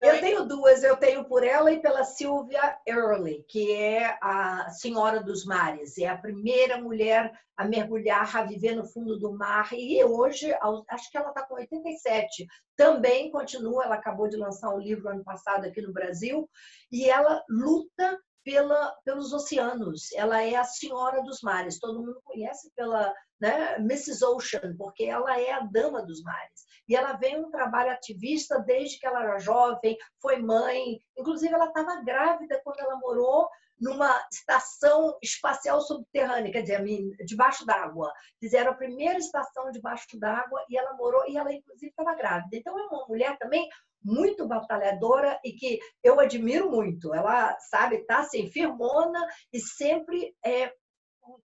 Eu tenho duas, eu tenho por ela e pela Sylvia Early, que é a Senhora dos Mares, é a primeira mulher a mergulhar, a viver no fundo do mar, e hoje, acho que ela está com 87, também continua, ela acabou de lançar um livro ano passado aqui no Brasil, e ela luta pela, pelos oceanos. Ela é a senhora dos mares. Todo mundo conhece pela né, Mrs. Ocean, porque ela é a dama dos mares. E ela vem um trabalho ativista desde que ela era jovem, foi mãe. Inclusive, ela estava grávida quando ela morou numa estação espacial subterrânea, quer dizer, debaixo d'água. Fizeram a primeira estação debaixo d'água e ela morou, e ela inclusive estava grávida. Então é uma mulher também muito batalhadora e que eu admiro muito. Ela, sabe, tá assim, firmona e sempre é,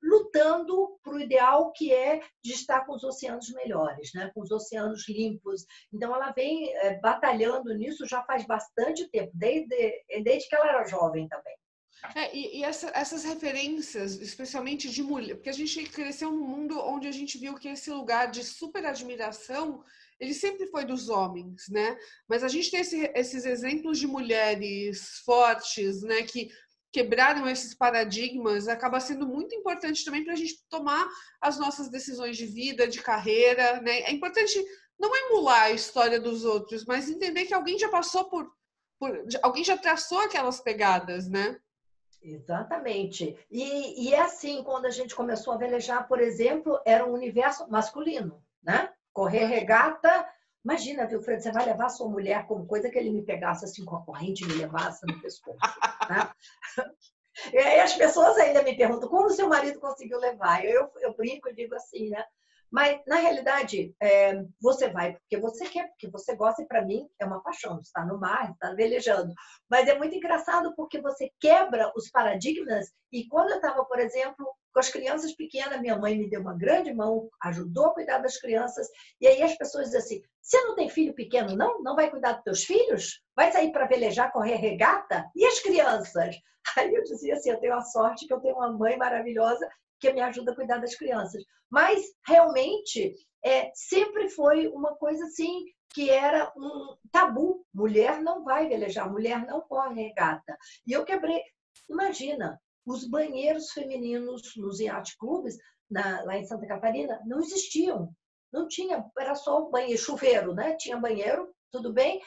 lutando para o ideal que é de estar com os oceanos melhores, né? com os oceanos limpos. Então, ela vem é, batalhando nisso já faz bastante tempo, desde, desde que ela era jovem também. É, e, e essa, essas referências, especialmente de mulher, porque a gente cresceu num mundo onde a gente viu que esse lugar de super admiração ele sempre foi dos homens, né? Mas a gente tem esse, esses exemplos de mulheres fortes, né? Que quebraram esses paradigmas, acaba sendo muito importante também para a gente tomar as nossas decisões de vida, de carreira, né? É importante não emular a história dos outros, mas entender que alguém já passou por, por alguém já traçou aquelas pegadas, né? Exatamente. E, e é assim, quando a gente começou a velejar, por exemplo, era um universo masculino, né? Correr regata. Imagina, viu, Fred, você vai levar sua mulher como coisa que ele me pegasse assim com a corrente e me levasse no pescoço. Né? E aí as pessoas ainda me perguntam como seu marido conseguiu levar. Eu, eu brinco e digo assim, né? Mas, na realidade, é, você vai porque você quer, porque você gosta, e para mim é uma paixão. Está no mar, está velejando. Mas é muito engraçado porque você quebra os paradigmas. E quando eu estava, por exemplo, com as crianças pequenas, minha mãe me deu uma grande mão, ajudou a cuidar das crianças. E aí as pessoas dizem assim: você não tem filho pequeno, não? Não vai cuidar dos teus filhos? Vai sair para velejar, correr regata? E as crianças? Aí eu dizia assim: eu tenho a sorte que eu tenho uma mãe maravilhosa que me ajuda a cuidar das crianças. Mas realmente é, sempre foi uma coisa assim que era um tabu. Mulher não vai velejar, mulher não corre regata. E eu quebrei. Imagina, os banheiros femininos nos iate clubes na, lá em Santa Catarina não existiam. Não tinha, era só banheiro, chuveiro, né? Tinha banheiro, tudo bem,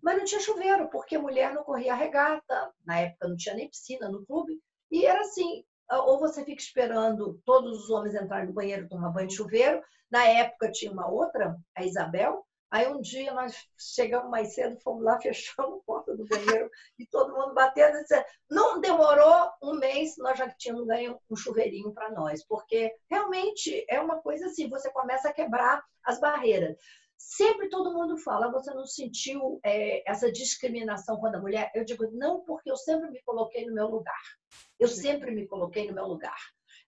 mas não tinha chuveiro, porque mulher não corria regata. Na época não tinha nem piscina no clube. E era assim, ou você fica esperando todos os homens entrarem no banheiro tomar banho de chuveiro. Na época tinha uma outra, a Isabel. Aí um dia nós chegamos mais cedo, fomos lá, fechamos a porta do banheiro e todo mundo batendo. Disse, não demorou um mês, nós já tínhamos ganho um chuveirinho para nós, porque realmente é uma coisa assim, você começa a quebrar as barreiras. Sempre todo mundo fala, você não sentiu é, essa discriminação quando a mulher? Eu digo, não, porque eu sempre me coloquei no meu lugar. Eu sempre me coloquei no meu lugar.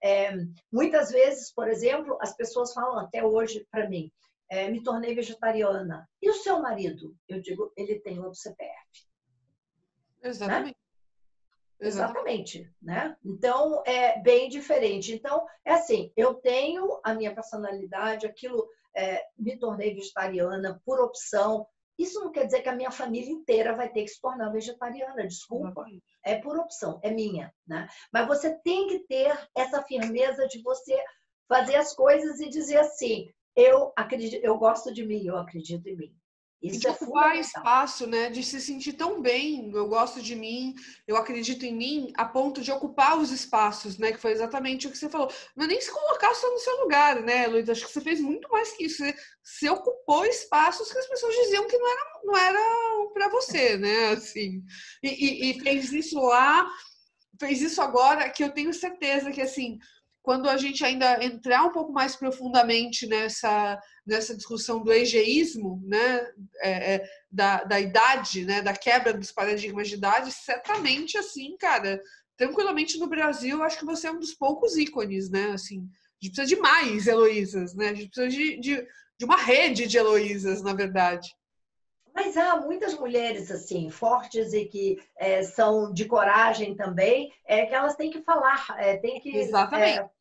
É, muitas vezes, por exemplo, as pessoas falam até hoje para mim, é, me tornei vegetariana. E o seu marido? Eu digo, ele tem outro CPF. Exatamente. Né? Exatamente, né? Então é bem diferente. Então é assim, eu tenho a minha personalidade, aquilo é, me tornei vegetariana por opção. Isso não quer dizer que a minha família inteira vai ter que se tornar vegetariana, desculpa. É por opção, é minha, né? Mas você tem que ter essa firmeza de você fazer as coisas e dizer assim: eu acredito, eu gosto de mim, eu acredito em mim. Isso de é ocupar espaço, né? De se sentir tão bem, eu gosto de mim, eu acredito em mim, a ponto de ocupar os espaços, né? Que foi exatamente o que você falou. Não é nem se colocar só no seu lugar, né, Luiz? Acho que você fez muito mais que isso. Você, você ocupou espaços que as pessoas diziam que não eram, não eram para você, né? Assim. E, e, e fez isso lá, fez isso agora, que eu tenho certeza que assim quando a gente ainda entrar um pouco mais profundamente nessa, nessa discussão do egeísmo, né, é, é, da, da idade, né, da quebra dos paradigmas de idade, certamente, assim, cara, tranquilamente no Brasil, acho que você é um dos poucos ícones, né, assim, a gente precisa de mais Heloísas, né, a gente precisa de, de, de uma rede de Heloísas, na verdade. Mas há muitas mulheres assim fortes e que é, são de coragem também, é que elas têm que falar, é, têm que Exatamente. É,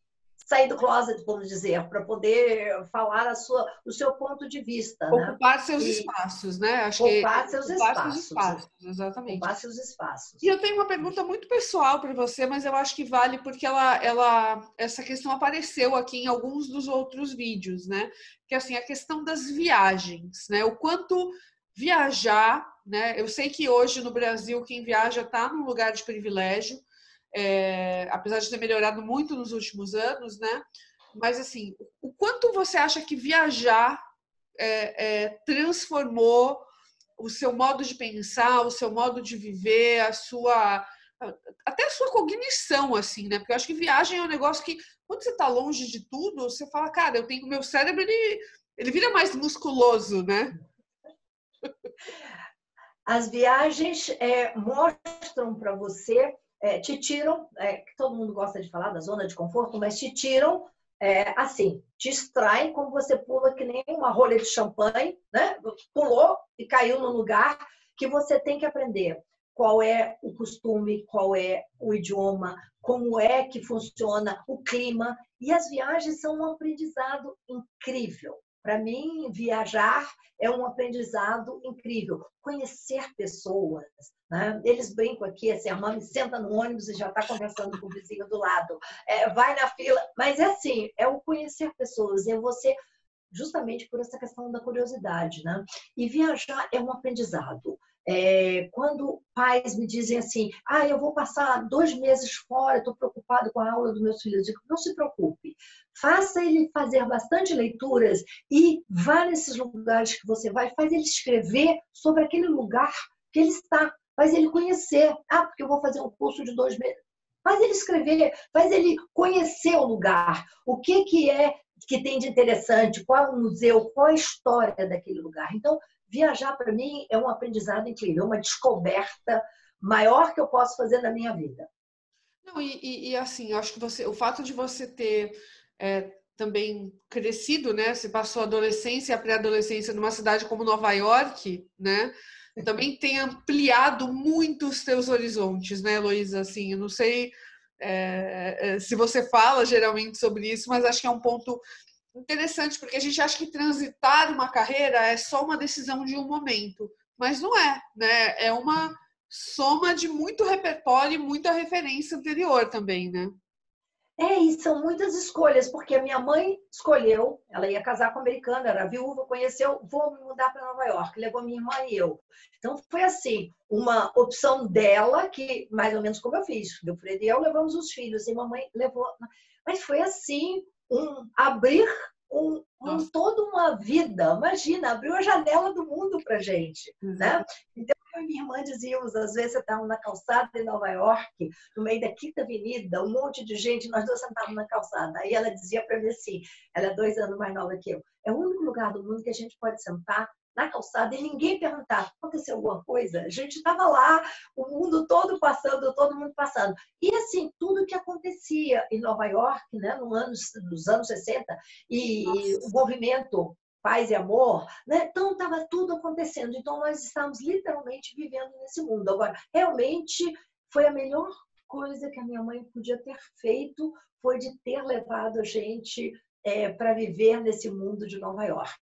sair do closet, vamos dizer, para poder falar a sua, o seu ponto de vista. Né? Ocupar né? seus e espaços, né? Acho ocupar que seus ocupar espaços. Seus espaços. Exatamente. Ocupar seus espaços. E eu tenho uma pergunta muito pessoal para você, mas eu acho que vale porque ela, ela, essa questão apareceu aqui em alguns dos outros vídeos, né? Que assim, a questão das viagens, né? O quanto viajar, né? Eu sei que hoje no Brasil quem viaja está num lugar de privilégio, é, apesar de ter melhorado muito nos últimos anos, né? Mas assim, o quanto você acha que viajar é, é, transformou o seu modo de pensar, o seu modo de viver, a sua até a sua cognição, assim, né? Porque eu acho que viagem é um negócio que, quando você está longe de tudo, você fala, cara, eu tenho meu cérebro, ele, ele vira mais musculoso, né? As viagens é, mostram para você, é, te tiram, é, todo mundo gosta de falar da zona de conforto, mas te tiram é, assim, te extraem como você pula que nem uma rolha de champanhe, né? Pulou e caiu no lugar que você tem que aprender qual é o costume, qual é o idioma, como é que funciona o clima. E as viagens são um aprendizado incrível. Para mim, viajar é um aprendizado incrível. Conhecer pessoas. Né? Eles brincam aqui, assim, a mãe senta no ônibus e já está conversando com o vizinho do lado. É, vai na fila. Mas é assim, é o conhecer pessoas. É você justamente por essa questão da curiosidade, né? E viajar é um aprendizado. É, quando pais me dizem assim, ah, eu vou passar dois meses fora, estou preocupado com a aula dos meus filhos, eu digo, não se preocupe, faça ele fazer bastante leituras e vá nesses lugares que você vai, faz ele escrever sobre aquele lugar que ele está, faz ele conhecer. Ah, porque eu vou fazer um curso de dois meses. Faz ele escrever, faz ele conhecer o lugar. O que, que é que tem de interessante, qual é o museu, qual é a história daquele lugar. Então, viajar para mim é um aprendizado incrível, é uma descoberta maior que eu posso fazer na minha vida. Não, e, e, e assim, acho que você, o fato de você ter é, também crescido, né? Você passou a adolescência e a pré-adolescência numa cidade como Nova York, né? Também tem ampliado muito os teus horizontes, né, Heloísa? Assim, eu não sei é, é, se você fala geralmente sobre isso, mas acho que é um ponto interessante, porque a gente acha que transitar uma carreira é só uma decisão de um momento, mas não é, né? É uma soma de muito repertório e muita referência anterior também, né? É, e são muitas escolhas, porque a minha mãe escolheu, ela ia casar com um americano, era viúva, conheceu, vou me mudar para Nova York, levou minha irmã e eu. Então foi assim, uma opção dela, que mais ou menos como eu fiz, meu Fred e eu levamos os filhos, e mamãe levou. Mas foi assim, um abrir um, um, toda uma vida. Imagina, abriu a janela do mundo para gente, né? Então eu e minha irmã dizíamos, às vezes estávamos na calçada em Nova York, no meio da Quinta Avenida, um monte de gente, nós dois sentávamos na calçada. Aí ela dizia para mim assim, ela é dois anos mais nova que eu, é o único lugar do mundo que a gente pode sentar na calçada e ninguém perguntar, aconteceu alguma coisa? A gente estava lá, o mundo todo passando, todo mundo passando. E assim, tudo que acontecia em Nova York, né, no anos, nos anos 60, e, e o movimento paz e amor, né? Então estava tudo acontecendo. Então nós estávamos literalmente vivendo nesse mundo. Agora, realmente foi a melhor coisa que a minha mãe podia ter feito foi de ter levado a gente é, para viver nesse mundo de Nova York.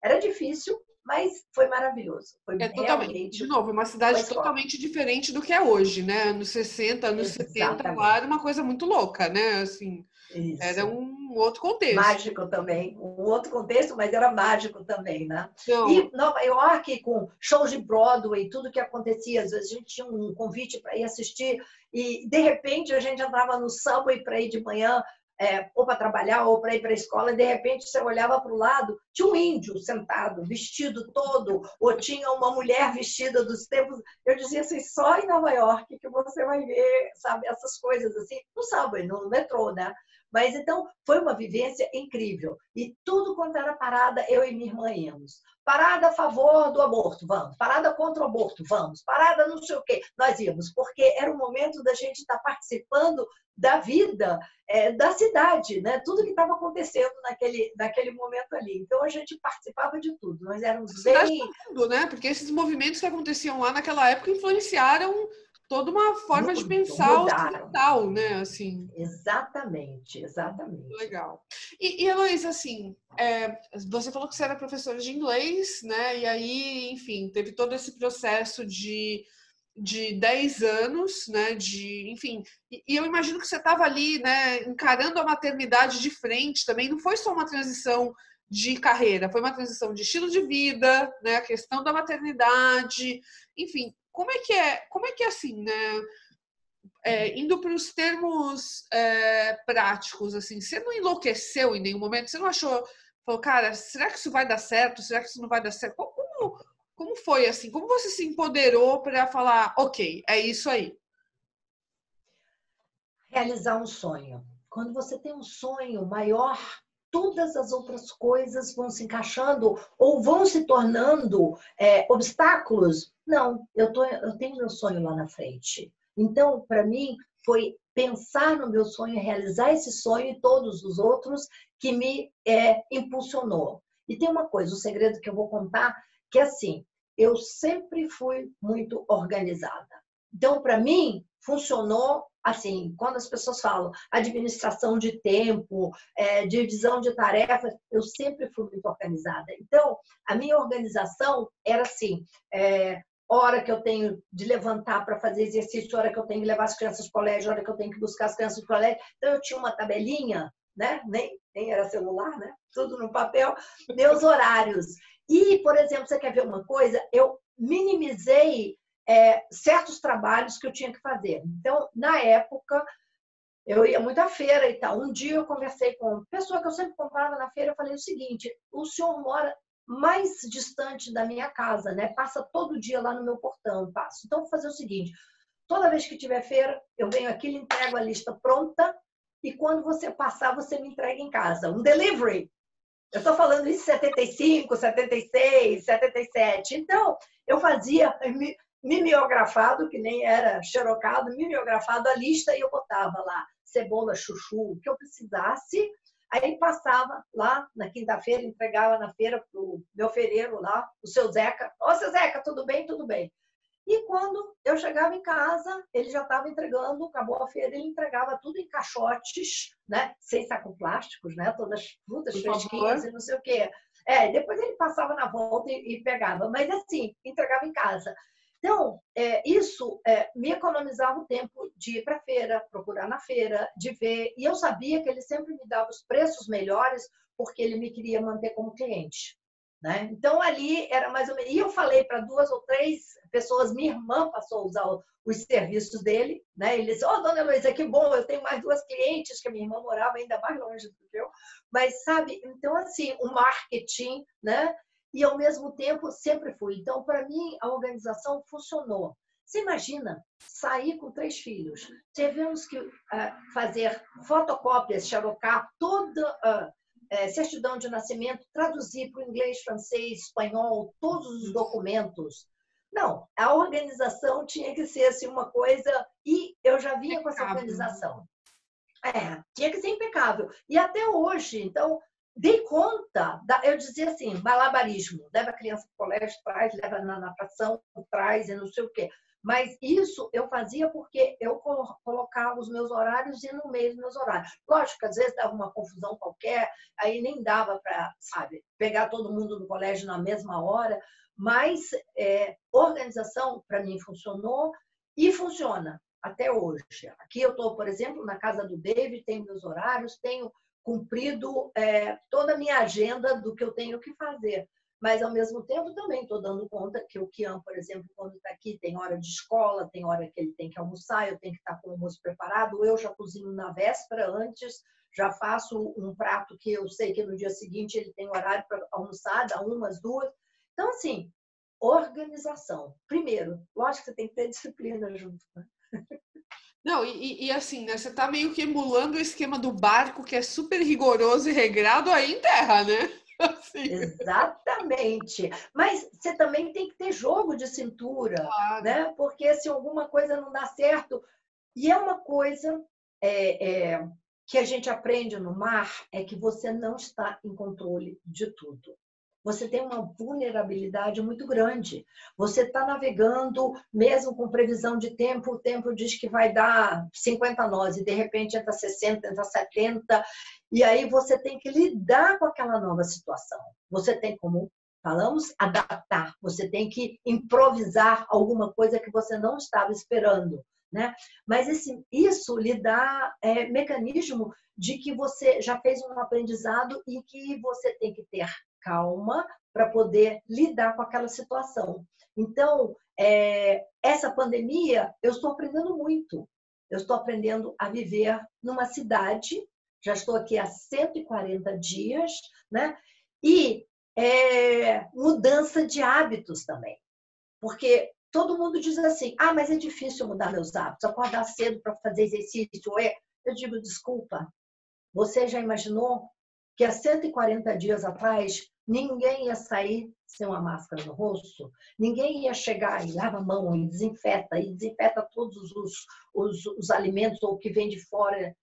Era difícil, mas foi maravilhoso. Foi é totalmente, de novo, uma cidade totalmente diferente do que é hoje, né? Anos 60, anos Exatamente. 70, lá era uma coisa muito louca, né? Assim, Isso. era um outro contexto. Mágico também, um outro contexto, mas era mágico também, né? Então, e Nova York, com shows de Broadway, tudo que acontecia, às vezes a gente tinha um convite para ir assistir e de repente a gente entrava no subway para ir de manhã é, ou para trabalhar ou para ir para a escola, e de repente você olhava para o lado, tinha um índio sentado, vestido todo, ou tinha uma mulher vestida dos tempos. Eu dizia assim, só em Nova York que você vai ver, sabe, essas coisas assim, no subway, no metrô, né? Mas então foi uma vivência incrível. E tudo quanto era parada, eu e minha irmã íamos. Parada a favor do aborto, vamos. Parada contra o aborto, vamos. Parada não sei o quê, nós íamos. Porque era o momento da gente estar participando da vida é, da cidade, né? Tudo que estava acontecendo naquele, naquele momento ali. Então a gente participava de tudo. Nós éramos bem. Tudo, né? Porque esses movimentos que aconteciam lá naquela época influenciaram toda uma forma Muito, de pensar ocidental, né? Assim. Exatamente, exatamente. Legal. E, e Heloísa, assim, é, você falou que você era professora de inglês, né? E aí, enfim, teve todo esse processo de de 10 anos, né, de, enfim, e, e eu imagino que você estava ali, né, encarando a maternidade de frente também, não foi só uma transição de carreira, foi uma transição de estilo de vida, né, a questão da maternidade, enfim, como é que é, como é que é assim, né? É, indo para os termos é, práticos, assim, você não enlouqueceu em nenhum momento? Você não achou, falou, cara, será que isso vai dar certo? Será que isso não vai dar certo? Como, como foi assim? Como você se empoderou para falar, ok, é isso aí? Realizar um sonho. Quando você tem um sonho maior todas as outras coisas vão se encaixando ou vão se tornando é, obstáculos. Não, eu, tô, eu tenho meu sonho lá na frente. Então, para mim, foi pensar no meu sonho, realizar esse sonho e todos os outros que me é, impulsionou. E tem uma coisa, um segredo que eu vou contar, que é assim, eu sempre fui muito organizada. Então, para mim, funcionou assim, quando as pessoas falam administração de tempo, é, divisão de tarefas, eu sempre fui muito organizada. Então, a minha organização era assim, é, hora que eu tenho de levantar para fazer exercício, hora que eu tenho que levar as crianças para o colégio, hora que eu tenho que buscar as crianças para o colégio. Então, eu tinha uma tabelinha, né? Nem, nem era celular, né? Tudo no papel, meus horários. E, por exemplo, você quer ver uma coisa? Eu minimizei é, certos trabalhos que eu tinha que fazer. Então, na época, eu ia muito à feira e tal. Um dia eu conversei com uma pessoa que eu sempre comprava na feira, eu falei o seguinte: o senhor mora mais distante da minha casa, né? Passa todo dia lá no meu portão, passo. Então, vou fazer o seguinte: toda vez que tiver feira, eu venho aqui, lhe entrego a lista pronta e quando você passar, você me entrega em casa. Um delivery. Eu estou falando isso em 75, 76, 77. Então, eu fazia, mimeografado, que nem era xerocado, mimeografado a lista e eu botava lá cebola, chuchu, o que eu precisasse. Aí passava lá na quinta-feira, entregava na feira para o meu feireiro lá, o seu Zeca. Ô, seu Zeca, tudo bem? Tudo bem. E quando eu chegava em casa, ele já estava entregando, acabou a feira, ele entregava tudo em caixotes, né? Sem saco plásticos, né? Todas frutas fresquinhas e não sei o quê. É, depois ele passava na volta e, e pegava. Mas assim, entregava em casa. Então, é, isso é, me economizava o tempo de ir para feira, procurar na feira, de ver. E eu sabia que ele sempre me dava os preços melhores, porque ele me queria manter como cliente. Né? Então, ali era mais ou menos. E eu falei para duas ou três pessoas, minha irmã passou a usar os serviços dele. Né? Ele disse: Ó, oh, dona Heloísa, que bom, eu tenho mais duas clientes, que a minha irmã morava ainda mais longe do que eu. Mas, sabe, então, assim, o marketing, né? E ao mesmo tempo sempre fui. Então, para mim, a organização funcionou. Você imagina sair com três filhos? Tivemos que uh, fazer fotocópias, xerocar toda a uh, certidão de nascimento, traduzir para o inglês, francês, espanhol, todos os documentos. Não, a organização tinha que ser assim, uma coisa. E eu já vinha com essa organização. É, tinha que ser impecável. E até hoje, então, dei conta, da, eu dizia assim, malabarismo, leva a criança para o colégio, traz, leva na natação, traz e não sei o quê. Mas isso eu fazia porque eu colocava os meus horários e no meio dos meus horários. Lógico que às vezes dava uma confusão qualquer, aí nem dava para, sabe, pegar todo mundo no colégio na mesma hora, mas é, organização para mim funcionou e funciona até hoje. Aqui eu estou, por exemplo, na casa do David, tenho meus horários, tenho cumprido é, toda a minha agenda do que eu tenho que fazer. Mas, ao mesmo tempo, também estou dando conta que o Kian, por exemplo, quando está aqui, tem hora de escola, tem hora que ele tem que almoçar, eu tenho que estar tá com o almoço preparado, eu já cozinho na véspera antes, já faço um prato que eu sei que no dia seguinte ele tem horário para almoçar, dá umas, duas. Então, assim, organização. Primeiro, lógico que você tem que ter disciplina junto. Né? Não, e, e, assim, né? Você está meio que emulando o esquema do barco, que é super rigoroso e regrado aí em terra, né? Assim. Exatamente. Mas você também tem que ter jogo de cintura, claro. né? Porque se alguma coisa não dá certo. E é uma coisa é, é, que a gente aprende no mar, é que você não está em controle de tudo você tem uma vulnerabilidade muito grande. Você está navegando, mesmo com previsão de tempo, o tempo diz que vai dar 50 nós, e de repente entra 60, entra 70, e aí você tem que lidar com aquela nova situação. Você tem como falamos adaptar, você tem que improvisar alguma coisa que você não estava esperando. Né? Mas esse, isso lhe dá é, mecanismo de que você já fez um aprendizado e que você tem que ter calma para poder lidar com aquela situação. Então, é, essa pandemia, eu estou aprendendo muito. Eu estou aprendendo a viver numa cidade, já estou aqui há 140 dias, né? E é, mudança de hábitos também. Porque todo mundo diz assim: ah, mas é difícil mudar meus hábitos, acordar cedo para fazer exercício. É. Eu digo: desculpa, você já imaginou que há 140 dias atrás ninguém ia sair sem uma máscara no rosto, ninguém ia chegar e lava a mão e desinfeta, e desinfeta todos os, os, os alimentos ou o que vem de fora.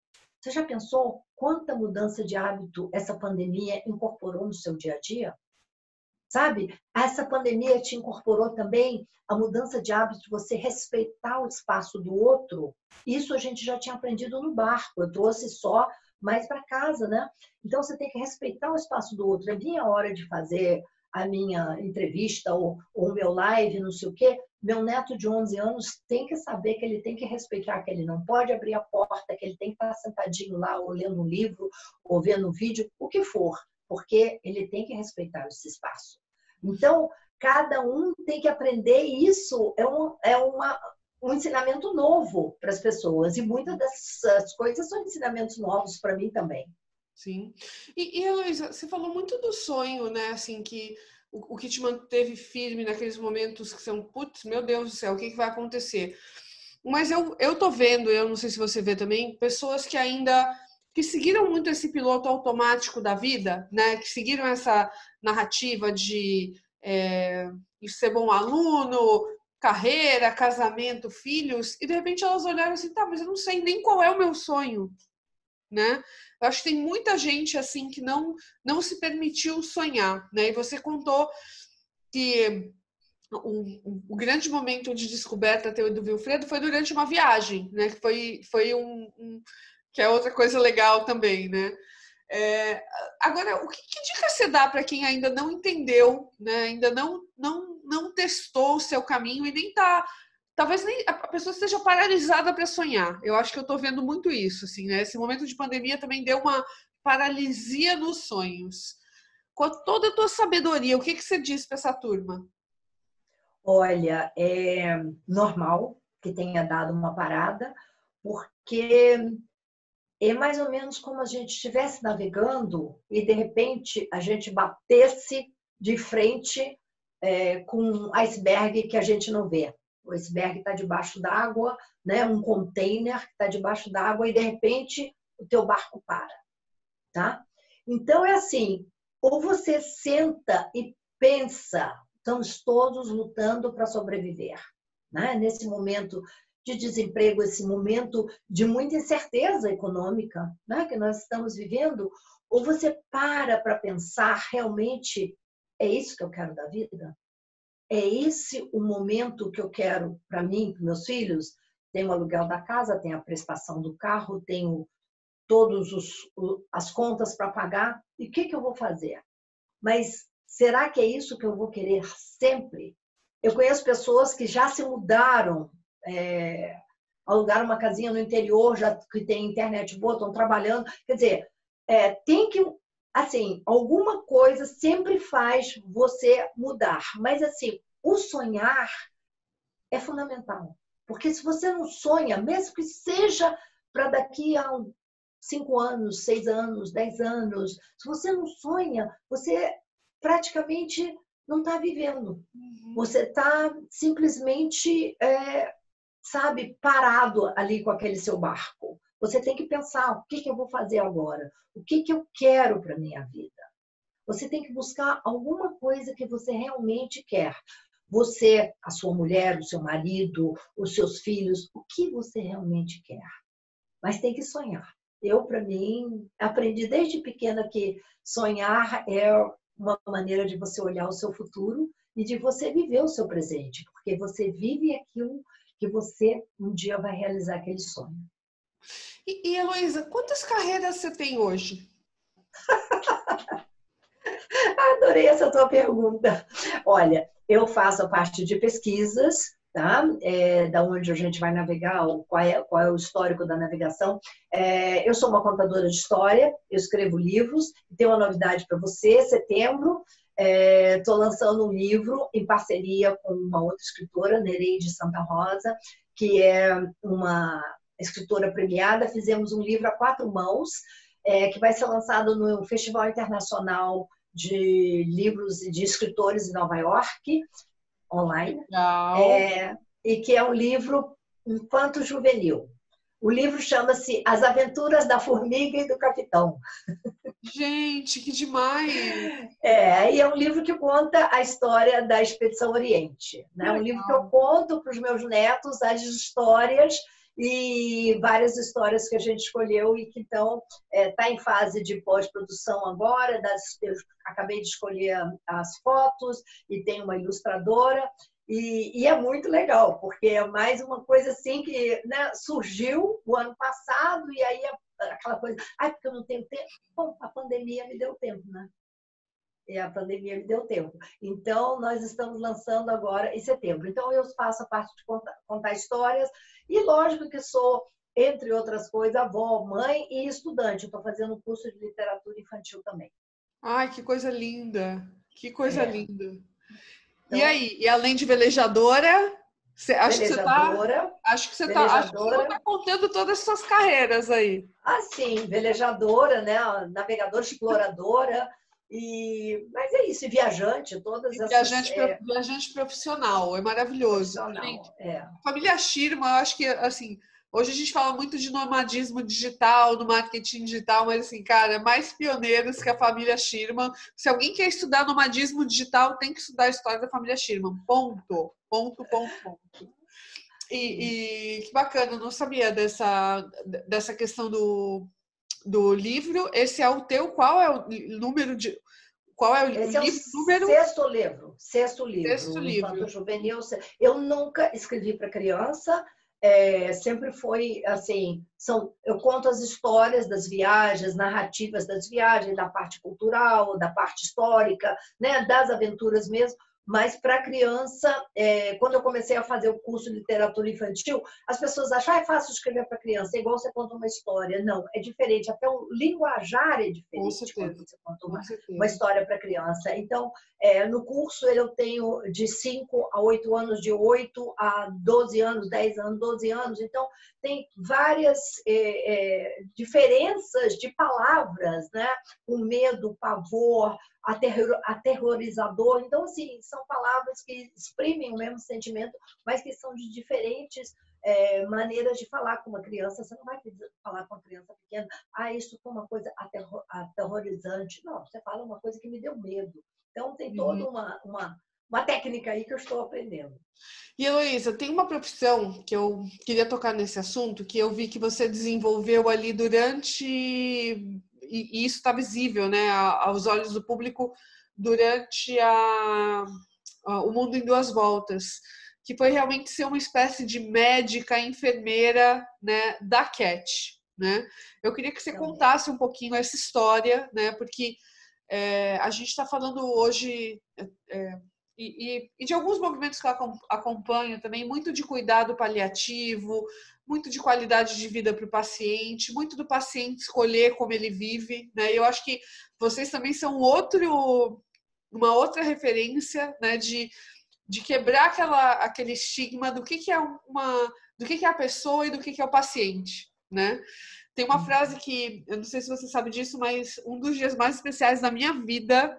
Você já pensou quanta mudança de hábito essa pandemia incorporou no seu dia a dia? Sabe? Essa pandemia te incorporou também a mudança de hábito de você respeitar o espaço do outro. Isso a gente já tinha aprendido no barco. Eu trouxe só mais para casa, né? Então você tem que respeitar o espaço do outro. É minha hora de fazer a minha entrevista ou o meu live, não sei o quê. Meu neto de 11 anos tem que saber que ele tem que respeitar, que ele não pode abrir a porta, que ele tem que estar sentadinho lá, ou lendo um livro, ou vendo um vídeo, o que for, porque ele tem que respeitar esse espaço. Então, cada um tem que aprender isso. É, um, é uma, um ensinamento novo para as pessoas. E muitas dessas coisas são ensinamentos novos para mim também. Sim. E, e Heloísa, você falou muito do sonho, né? Assim, que o, o, que te manteve firme naqueles momentos que são, putz, meu Deus do céu, o que, que vai acontecer? Mas eu, eu tô vendo, eu não sei se você vê também, pessoas que ainda que seguiram muito esse piloto automático da vida, né? Que seguiram essa narrativa de é, ser bom aluno, carreira, casamento, filhos, e de repente elas olharam assim, tá, mas eu não sei nem qual é o meu sonho, né? Eu acho que tem muita gente assim que não não se permitiu sonhar, né? E você contou que o, o grande momento de descoberta do Wilfredo foi durante uma viagem, né? Que foi foi um, um que é outra coisa legal também, né? É, agora, o que, que, dica você dá para quem ainda não entendeu, né? ainda não, não, não testou o seu caminho e nem está. Talvez nem a pessoa esteja paralisada para sonhar. Eu acho que eu estou vendo muito isso. Assim, né? Esse momento de pandemia também deu uma paralisia nos sonhos. Com toda a tua sabedoria, o que, que você diz para essa turma? Olha, é normal que tenha dado uma parada, porque é mais ou menos como a gente estivesse navegando e de repente a gente batesse de frente é, com um iceberg que a gente não vê. O iceberg está debaixo d'água, né? um container que está debaixo d'água e de repente o teu barco para. Tá? Então é assim, ou você senta e pensa, estamos todos lutando para sobreviver. Né? Nesse momento de desemprego, esse momento de muita incerteza econômica né, que nós estamos vivendo, ou você para para pensar realmente é isso que eu quero da vida? É esse o momento que eu quero para mim, para meus filhos? Tem o aluguel da casa, tem a prestação do carro, tenho todas as contas para pagar. E o que, que eu vou fazer? Mas será que é isso que eu vou querer sempre? Eu conheço pessoas que já se mudaram é, alugaram uma casinha no interior, já que tem internet boa, estão trabalhando. Quer dizer, é, tem que, assim, alguma coisa sempre faz você mudar. Mas, assim, o sonhar é fundamental. Porque se você não sonha, mesmo que seja para daqui a cinco anos, seis anos, dez anos, se você não sonha, você praticamente não está vivendo. Uhum. Você está simplesmente é, sabe, parado ali com aquele seu barco. Você tem que pensar: o que, que eu vou fazer agora? O que, que eu quero para minha vida? Você tem que buscar alguma coisa que você realmente quer. Você, a sua mulher, o seu marido, os seus filhos, o que você realmente quer. Mas tem que sonhar. Eu, para mim, aprendi desde pequena que sonhar é uma maneira de você olhar o seu futuro e de você viver o seu presente, porque você vive aquilo que você um dia vai realizar aquele sonho. E, e Heloísa, quantas carreiras você tem hoje? Adorei essa tua pergunta. Olha, eu faço a parte de pesquisas, tá? É, da onde a gente vai navegar, qual é, qual é o histórico da navegação. É, eu sou uma contadora de história, eu escrevo livros, tenho uma novidade para você, setembro, Estou é, lançando um livro em parceria com uma outra escritora, Nereide Santa Rosa, que é uma escritora premiada. Fizemos um livro a quatro mãos, é, que vai ser lançado no Festival Internacional de Livros e de Escritores em Nova York, online. É, e que é um livro infanto juvenil. O livro chama-se As Aventuras da Formiga e do Capitão. Gente, que demais! É, e é um livro que conta a história da Expedição Oriente. Né? É um livro que eu conto para os meus netos as histórias e várias histórias que a gente escolheu e que então está é, em fase de pós-produção agora. Das, eu acabei de escolher as fotos e tem uma ilustradora e, e, é muito legal, porque é mais uma coisa assim que né, surgiu o ano passado e aí aquela coisa, ai, porque eu não tenho tempo. Bom, a pandemia me deu tempo, né? E a pandemia me deu tempo. Então, nós estamos lançando agora em setembro. Então, eu faço a parte de contar, contar histórias e, lógico, que sou, entre outras coisas, avó, mãe e estudante. Estou fazendo um curso de literatura infantil também. Ai, que coisa linda! Que coisa é. linda! Então, e aí, e além de velejadora, você, acho, que você tá, acho que você está acho que você tá contando todas as suas carreiras aí. Ah, sim, velejadora, né? Navegadora, exploradora. E, mas é isso, e viajante, todas essas. Viajante, é... viajante profissional, é maravilhoso. Profissional, é. Família Shirma, eu acho que assim, Hoje a gente fala muito de nomadismo digital, no marketing digital, mas assim, cara, mais pioneiros que a família Schirman. Se alguém quer estudar nomadismo digital, tem que estudar a história da família Schirman. Ponto. Ponto, ponto, ponto. E, e que bacana, eu não sabia dessa, dessa questão do, do livro. Esse é o teu, qual é o número de. Qual é o Esse livro? É o número? Sexto livro. Sexto livro. Sexto livro. Juvenil. Eu nunca escrevi para criança, é, sempre foi assim, são, eu conto as histórias das viagens, narrativas das viagens, da parte cultural, da parte histórica, né, das aventuras mesmo, mas para criança, é, quando eu comecei a fazer o curso de literatura infantil, as pessoas acham que ah, é fácil escrever para criança, é igual você conta uma história. Não, é diferente, até o linguajar é diferente quando você conta uma, uma história para criança. Então, é, no curso eu tenho de 5 a 8 anos, de 8 a 12 anos, 10 anos, 12 anos. Então, tem várias é, é, diferenças de palavras, né? O medo, o pavor, aterror, aterrorizador. Então, assim, são palavras que exprimem o mesmo sentimento, mas que são de diferentes é, maneiras de falar com uma criança. Você não vai falar com uma criança pequena, ah, isso foi uma coisa aterror, aterrorizante. Não, você fala uma coisa que me deu medo. Então, tem toda uhum. uma, uma, uma técnica aí que eu estou aprendendo. E Heloísa, tem uma profissão que eu queria tocar nesse assunto, que eu vi que você desenvolveu ali durante e, isso está visível né, aos olhos do público durante a, a, o mundo em duas voltas, que foi realmente ser uma espécie de médica, enfermeira né, da Cat. Né? Eu queria que você contasse um pouquinho essa história, né, porque é, a gente está falando hoje. É, e, e, e, de alguns movimentos que eu acompanho também, muito de cuidado paliativo, muito de qualidade de vida para o paciente, muito do paciente escolher como ele vive, né? Eu acho que vocês também são outro, uma outra referência, né? De, de quebrar aquela, aquele estigma do que, que é uma, do que, que é a pessoa e do que, que é o paciente, né? Tem uma frase que eu não sei se você sabe disso, mas um dos dias mais especiais da minha vida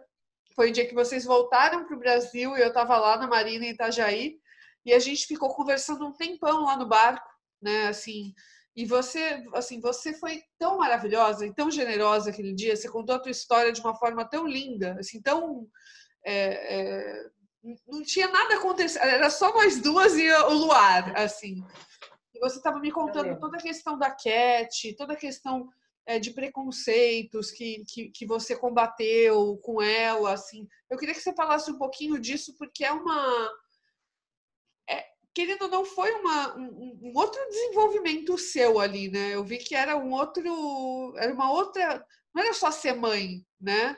foi o dia que vocês voltaram para o Brasil e eu estava lá na Marina em Itajaí e a gente ficou conversando um tempão lá no barco, né? Assim, e você, assim, você foi tão maravilhosa e tão generosa aquele dia. Você contou a tua história de uma forma tão linda, assim, tão é, é, não tinha nada acontecendo. Era só nós duas e o luar, assim. E você estava me contando toda a questão da Cat, toda a questão é, de preconceitos que, que, que, você combateu com ela, assim. Eu queria que você falasse um pouquinho disso, porque é uma... É, querendo ou não, foi uma, um, um, outro desenvolvimento seu ali, né? Eu vi que era um outro... Era uma outra... Não era só ser mãe, né?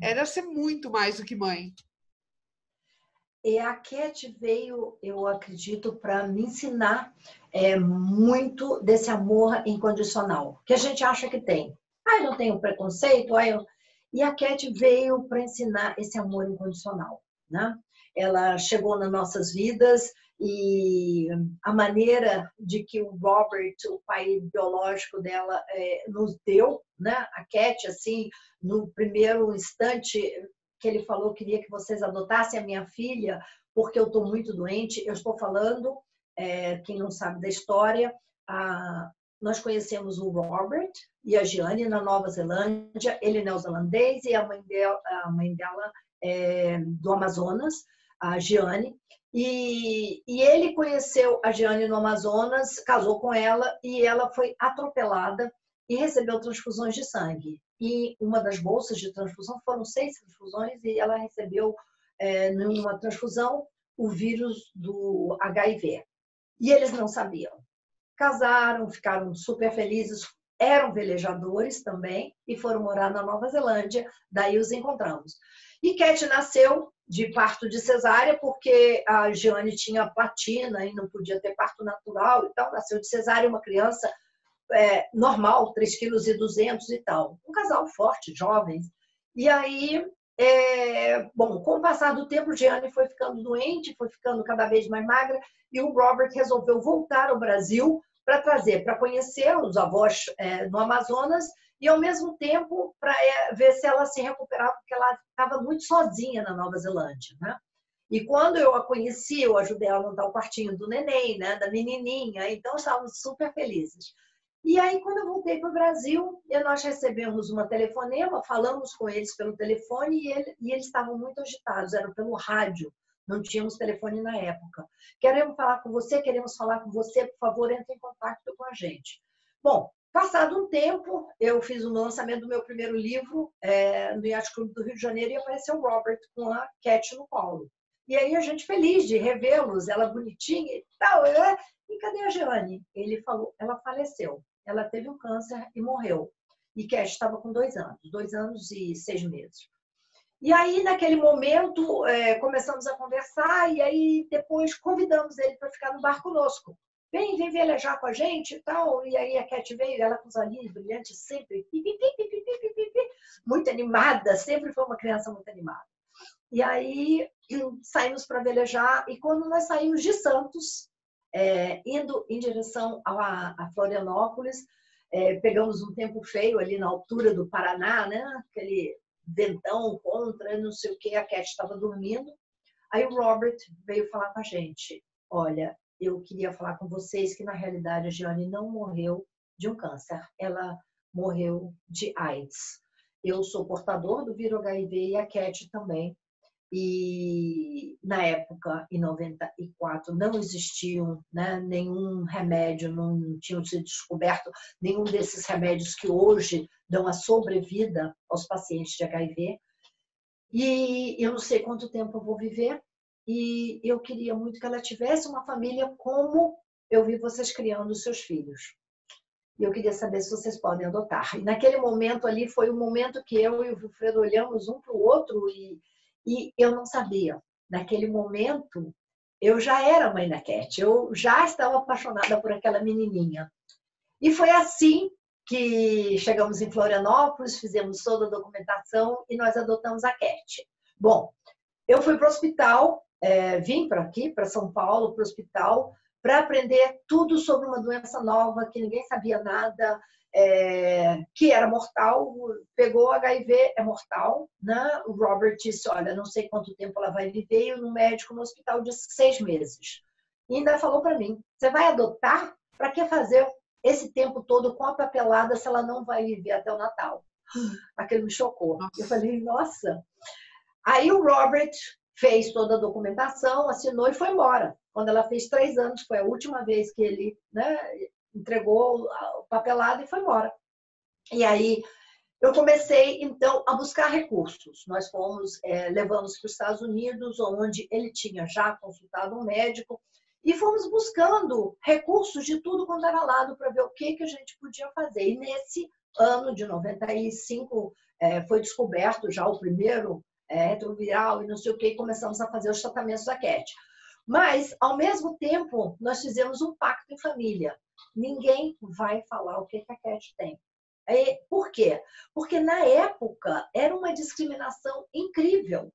Era ser muito mais do que mãe. E a Cat veio, eu acredito, para me ensinar é, muito desse amor incondicional, que a gente acha que tem. Ah, eu não tenho preconceito, ah, eu... E a Cat veio para ensinar esse amor incondicional, né? Ela chegou nas nossas vidas e a maneira de que o Robert, o pai biológico dela, é, nos deu, né? A Cat, assim, no primeiro instante, que ele falou queria que vocês adotassem a minha filha porque eu estou muito doente. Eu estou falando, é, quem não sabe da história, a, nós conhecemos o Robert e a Gianni na Nova Zelândia, ele neozelandês e a mãe dela, a mãe dela é, do Amazonas, a Gianni. E, e, ele conheceu a Gianni no Amazonas, casou com ela e ela foi atropelada e recebeu transfusões de sangue e uma das bolsas de transfusão foram seis transfusões e ela recebeu é, numa transfusão o vírus do HIV. E eles não sabiam. Casaram, ficaram super felizes, eram velejadores também e foram morar na Nova Zelândia, daí os encontramos. E Cat nasceu de parto de cesárea, porque a Giane tinha platina e não podia ter parto natural e tal, nasceu de cesárea uma criança é, normal, 3 quilos e 200 tal. Um casal forte, jovens. E aí, é, bom, com o passar do tempo, Gianni foi ficando doente, foi ficando cada vez mais magra, e o Robert resolveu voltar ao Brasil para trazer, para conhecer os avós é, no Amazonas e, ao mesmo tempo, para é, ver se ela se recuperava, porque ela estava muito sozinha na Nova Zelândia, né? E quando eu a conheci, eu ajudei ela a montar o quartinho do neném, né, da menininha, então estávamos super felizes. E aí, quando eu voltei para o Brasil, nós recebemos uma telefonema, falamos com eles pelo telefone e, ele, e eles estavam muito agitados, era pelo rádio, não tínhamos telefone na época. Queremos falar com você, queremos falar com você, por favor, entre em contato com a gente. Bom, passado um tempo, eu fiz o lançamento do meu primeiro livro é, no Yacht Clube do Rio de Janeiro e apareceu o Robert com a Cat no colo. E aí a gente feliz de revê-los, ela bonitinha e tal. E cadê a Jeane? Ele falou, ela faleceu. Ela teve um câncer e morreu. E Cash estava com dois anos, dois anos e seis meses. E aí, naquele momento, é, começamos a conversar e aí depois convidamos ele para ficar no bar conosco. Vem, vem velejar com a gente e tal. E aí a Cat veio, ela com os olhinhos brilhantes, sempre muito animada, sempre foi uma criança muito animada. E aí saímos para velejar e quando nós saímos de Santos, é, indo em direção a, a Florianópolis, é, pegamos um tempo feio ali na altura do Paraná, né? Aquele ventão contra, não sei o que, a Cat estava dormindo. Aí o Robert veio falar com a gente: Olha, eu queria falar com vocês que na realidade a Gianni não morreu de um câncer, ela morreu de AIDS. Eu sou portador do vírus HIV e a Cat também e na época, em 94, não existiam né, nenhum remédio, não tinham sido descoberto nenhum desses remédios que hoje dão a sobrevida aos pacientes de HIV. E eu não sei quanto tempo eu vou viver, e eu queria muito que ela tivesse uma família como eu vi vocês criando os seus filhos. E eu queria saber se vocês podem adotar. E naquele momento ali foi o momento que eu e o Wilfredo olhamos um para o outro e e eu não sabia. Naquele momento, eu já era mãe da Cat, eu já estava apaixonada por aquela menininha. E foi assim que chegamos em Florianópolis, fizemos toda a documentação e nós adotamos a Cat. Bom, eu fui para o hospital, é, vim para aqui, para São Paulo, para o hospital, para aprender tudo sobre uma doença nova que ninguém sabia nada, é, que era mortal, pegou HIV, é mortal. Né? O Robert disse: Olha, não sei quanto tempo ela vai viver. E o médico no hospital disse seis meses. E ainda falou para mim: você vai adotar? Para que fazer esse tempo todo com a papelada se ela não vai viver até o Natal? Aquilo me chocou. Nossa. Eu falei: nossa. Aí o Robert fez toda a documentação, assinou e foi embora. Quando ela fez três anos, foi a última vez que ele né, entregou o papelado e foi embora. E aí eu comecei, então, a buscar recursos. Nós fomos, é, levamos para os Estados Unidos, onde ele tinha já consultado um médico, e fomos buscando recursos de tudo quanto era lado para ver o que, que a gente podia fazer. E nesse ano de 95 é, foi descoberto já o primeiro é, retroviral e não sei o que, e começamos a fazer os tratamentos da CAT. Mas, ao mesmo tempo, nós fizemos um pacto em família. Ninguém vai falar o que, a CAT tem. É, por quê? Porque na época era uma discriminação incrível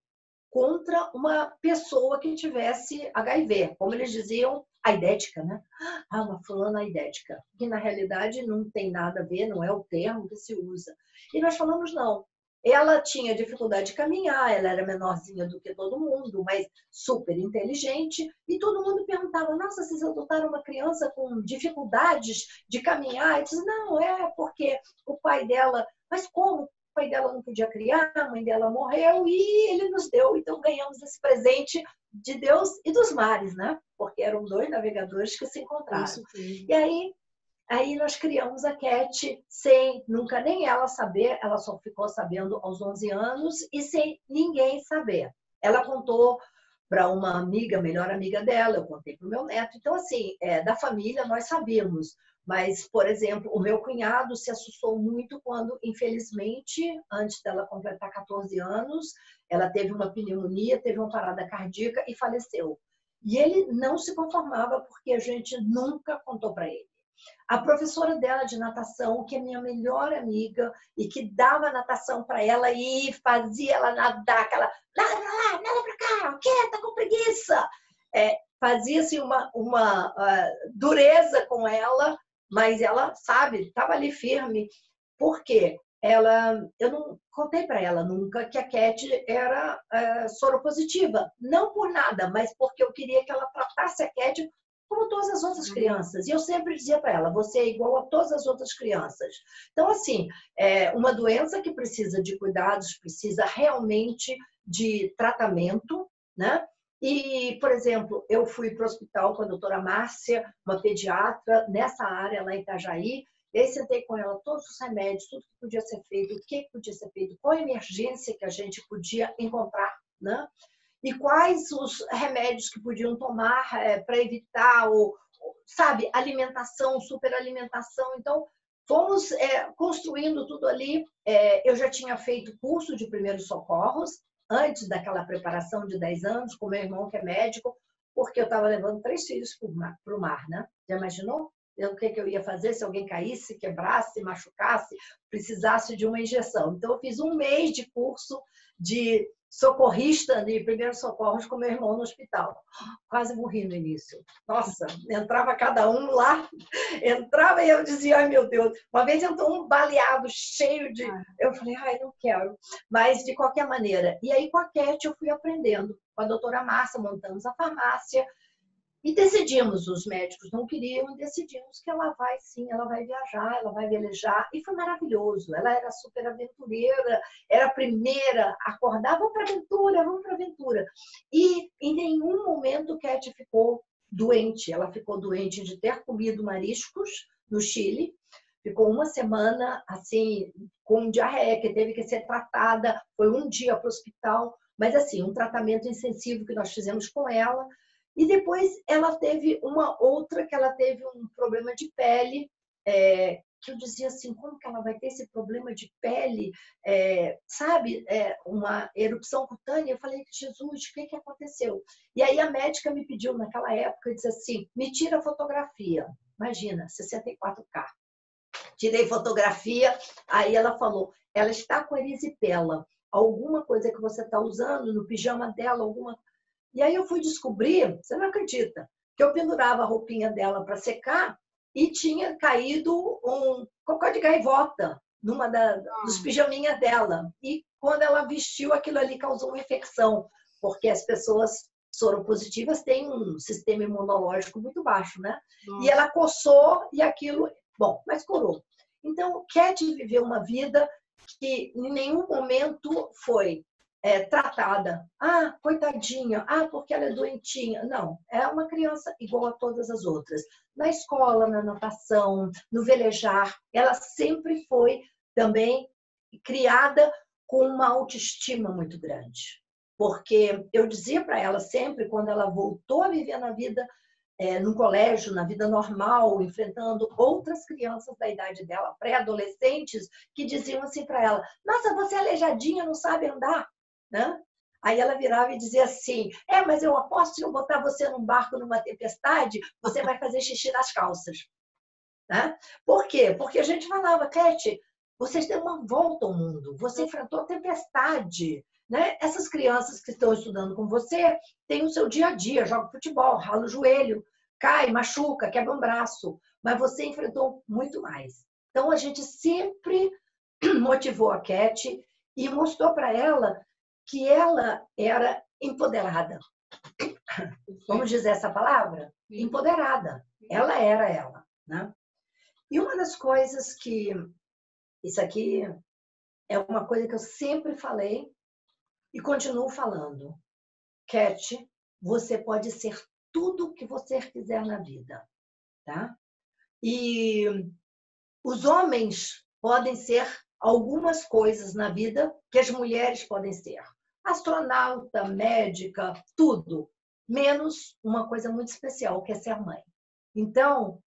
contra uma pessoa que tivesse HIV, como eles diziam, aidética, né? Ah, uma fulana aidética, que na realidade não tem nada a ver, não é o termo que se usa. E nós falamos, não, ela tinha dificuldade de caminhar, ela era menorzinha do que todo mundo, mas super inteligente. E todo mundo perguntava: Nossa, vocês adotaram uma criança com dificuldades de caminhar? E disse: Não, é porque o pai dela. Mas como? O pai dela não podia criar, a mãe dela morreu e ele nos deu. Então ganhamos esse presente de Deus e dos mares, né? Porque eram dois navegadores que se encontraram. E aí Aí nós criamos a Cat sem nunca nem ela saber, ela só ficou sabendo aos 11 anos e sem ninguém saber. Ela contou para uma amiga, melhor amiga dela, eu contei para o meu neto. Então, assim, é, da família nós sabíamos. Mas, por exemplo, o meu cunhado se assustou muito quando, infelizmente, antes dela completar 14 anos, ela teve uma pneumonia, teve uma parada cardíaca e faleceu. E ele não se conformava porque a gente nunca contou para ele. A professora dela de natação, que é minha melhor amiga e que dava natação para ela e fazia ela nadar, aquela nada pra lá, nada pra cá, quê? Tá com preguiça. É, Fazia-se uma, uma uh, dureza com ela, mas ela, sabe, estava ali firme. Por quê? Ela, eu não contei para ela nunca que a Cat era uh, soropositiva. Não por nada, mas porque eu queria que ela tratasse a Cat como todas as outras uhum. crianças. E eu sempre dizia para ela: você é igual a todas as outras crianças. Então, assim, é uma doença que precisa de cuidados, precisa realmente de tratamento, né? E, por exemplo, eu fui para o hospital com a doutora Márcia, uma pediatra, nessa área lá em Itajaí, e aí sentei com ela todos os remédios, tudo que podia ser feito, o que podia ser feito, qual a emergência que a gente podia encontrar, né? E quais os remédios que podiam tomar é, para evitar o, sabe, alimentação, superalimentação. Então, fomos é, construindo tudo ali. É, eu já tinha feito curso de primeiros socorros antes daquela preparação de 10 anos, com meu irmão que é médico, porque eu estava levando três filhos para o mar, né? Já imaginou? o que, que eu ia fazer se alguém caísse, quebrasse, machucasse, precisasse de uma injeção. Então, eu fiz um mês de curso de socorrista de primeiros socorros com meu irmão no hospital. Quase morri no início. Nossa, entrava cada um lá, entrava e eu dizia, ai meu Deus. Uma vez entrou um baleado cheio de. Eu falei, ai, não quero. Mas de qualquer maneira. E aí com a Cat eu fui aprendendo. Com a doutora Márcia montamos a farmácia. E decidimos, os médicos não queriam, decidimos que ela vai sim, ela vai viajar, ela vai velejar. E foi maravilhoso. Ela era super aventureira, era a primeira a acordar, vamos para aventura, vamos para aventura. E em nenhum momento Cat ficou doente. Ela ficou doente de ter comido mariscos no Chile. Ficou uma semana assim, com diarreia, que teve que ser tratada. Foi um dia para o hospital. Mas assim, um tratamento intensivo que nós fizemos com ela e depois ela teve uma outra que ela teve um problema de pele, é, que eu dizia assim, como que ela vai ter esse problema de pele, é, sabe, é, uma erupção cutânea? Eu falei, Jesus, o que, que aconteceu? E aí a médica me pediu naquela época, disse assim, me tira a fotografia. Imagina, 64K. Tirei fotografia, aí ela falou, ela está com erisipela. Alguma coisa que você está usando no pijama dela, alguma e aí eu fui descobrir, você não acredita, que eu pendurava a roupinha dela para secar e tinha caído um cocô de gaivota numa da, dos ah. pijaminhas dela. E quando ela vestiu, aquilo ali causou uma infecção, porque as pessoas soropositivas têm um sistema imunológico muito baixo, né? Nossa. E ela coçou e aquilo, bom, mas curou. Então, Cat viveu uma vida que em nenhum momento foi é, tratada. Ah, coitadinha, ah, porque ela é doentinha. Não, é uma criança igual a todas as outras. Na escola, na natação, no velejar, ela sempre foi também criada com uma autoestima muito grande. Porque eu dizia para ela sempre, quando ela voltou a viver na vida, é, no colégio, na vida normal, enfrentando outras crianças da idade dela, pré-adolescentes, que diziam assim para ela: Nossa, você é aleijadinha, não sabe andar né? Aí ela virava e dizia assim: É, mas eu aposto que eu botar você num barco numa tempestade, você vai fazer xixi nas calças. Né? Por quê? Porque a gente falava, Cat, vocês deu uma volta ao mundo, você enfrentou a tempestade. Né? Essas crianças que estão estudando com você têm o seu dia a dia, joga futebol, rala o joelho, cai, machuca, quebra um braço, mas você enfrentou muito mais. Então a gente sempre motivou a Cat e mostrou para ela que ela era empoderada. Vamos dizer essa palavra? Empoderada. Ela era ela. Né? E uma das coisas que. Isso aqui é uma coisa que eu sempre falei e continuo falando. Cat, você pode ser tudo que você quiser na vida. Tá? E os homens podem ser algumas coisas na vida que as mulheres podem ser. Astronauta, médica, tudo. Menos uma coisa muito especial, que é ser mãe. Então,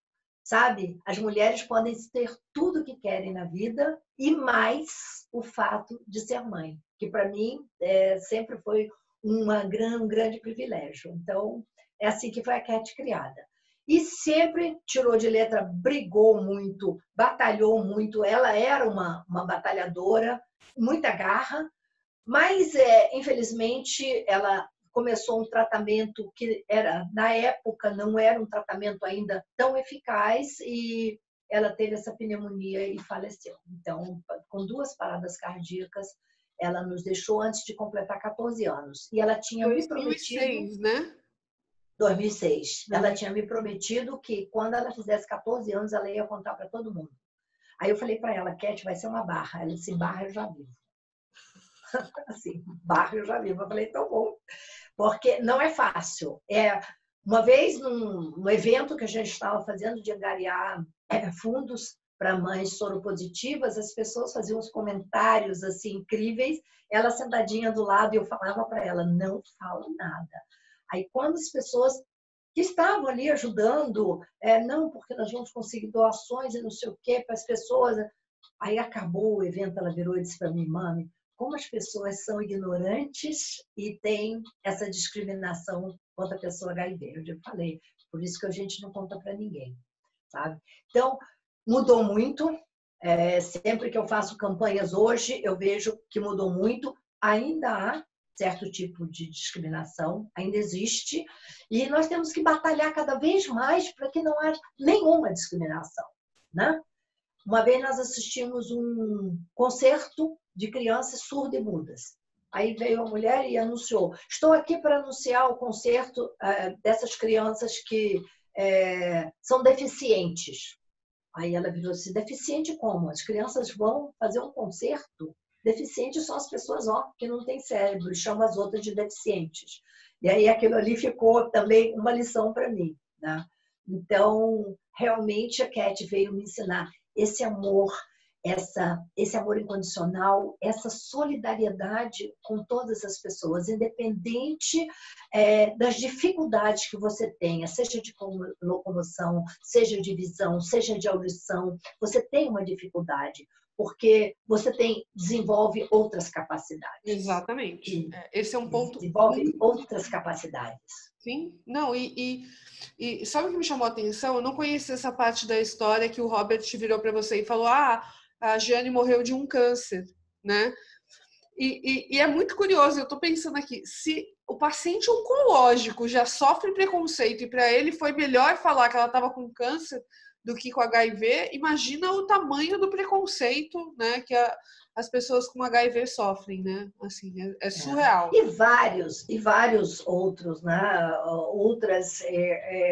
sabe, as mulheres podem ter tudo que querem na vida e mais o fato de ser mãe, que para mim é, sempre foi uma, um grande privilégio. Então, é assim que foi a Cat criada e sempre tirou de letra, brigou muito, batalhou muito. Ela era uma, uma batalhadora, muita garra, mas é, infelizmente ela começou um tratamento que era na época não era um tratamento ainda tão eficaz e ela teve essa pneumonia e faleceu. Então, com duas paradas cardíacas, ela nos deixou antes de completar 14 anos. E ela tinha 2006, me prometido, né? 2006. Ela tinha me prometido que quando ela fizesse 14 anos, ela ia contar para todo mundo. Aí eu falei para ela, Cat, vai ser uma barra. Ela disse, barra eu já vivo. assim, barra eu já vivo. Eu falei, tão bom. Porque não é fácil. É, uma vez, num, num evento que a gente estava fazendo de angariar é, fundos para mães soropositivas, as pessoas faziam uns comentários assim incríveis. Ela sentadinha do lado e eu falava para ela: não fala nada. Aí, quando as pessoas que estavam ali ajudando, é, não, porque nós vamos conseguir doações e não sei o quê para as pessoas. Aí acabou o evento, ela virou e disse para mim, mãe, como as pessoas são ignorantes e tem essa discriminação contra a pessoa HIV. Eu já falei, por isso que a gente não conta para ninguém, sabe? Então, mudou muito. É, sempre que eu faço campanhas hoje, eu vejo que mudou muito. Ainda há certo tipo de discriminação, ainda existe, e nós temos que batalhar cada vez mais para que não haja nenhuma discriminação. Né? Uma vez nós assistimos um concerto de crianças surdas e mudas. Aí veio a mulher e anunciou: Estou aqui para anunciar o concerto é, dessas crianças que é, são deficientes. Aí ela virou assim: deficiente como? As crianças vão fazer um concerto Deficientes são as pessoas ó, que não têm cérebro, chamam as outras de deficientes. E aí aquilo ali ficou também uma lição para mim. Né? Então, realmente a Cat veio me ensinar esse amor, essa, esse amor incondicional, essa solidariedade com todas as pessoas, independente é, das dificuldades que você tenha, seja de locomoção, seja de visão, seja de audição, você tem uma dificuldade porque você tem desenvolve outras capacidades. Exatamente. É, esse é um ponto. Desenvolve outras capacidades. Sim, não, e, e, e, sabe o que me chamou a atenção? Eu não conhecia essa parte da história que o Robert virou para você e falou: ah, a Jane morreu de um câncer, né? E, e, e é muito curioso, eu estou pensando aqui, se o paciente oncológico já sofre preconceito e para ele foi melhor falar que ela estava com câncer do que com HIV, imagina o tamanho do preconceito, né, que a, as pessoas com HIV sofrem, né? Assim, é, é surreal. É. E vários, e vários outros, né? Outras é,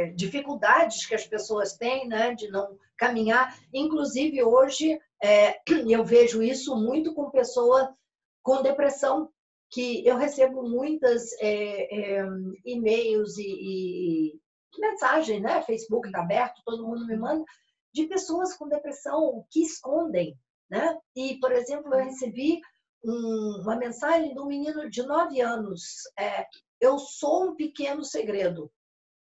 é, dificuldades que as pessoas têm, né? De não caminhar. Inclusive hoje é, eu vejo isso muito com pessoas com depressão, que eu recebo muitas é, é, e-mails e, e né? Facebook está aberto, todo mundo me manda, de pessoas com depressão que escondem, né? E, por exemplo, eu recebi um, uma mensagem de um menino de 9 anos, é, eu sou um pequeno segredo.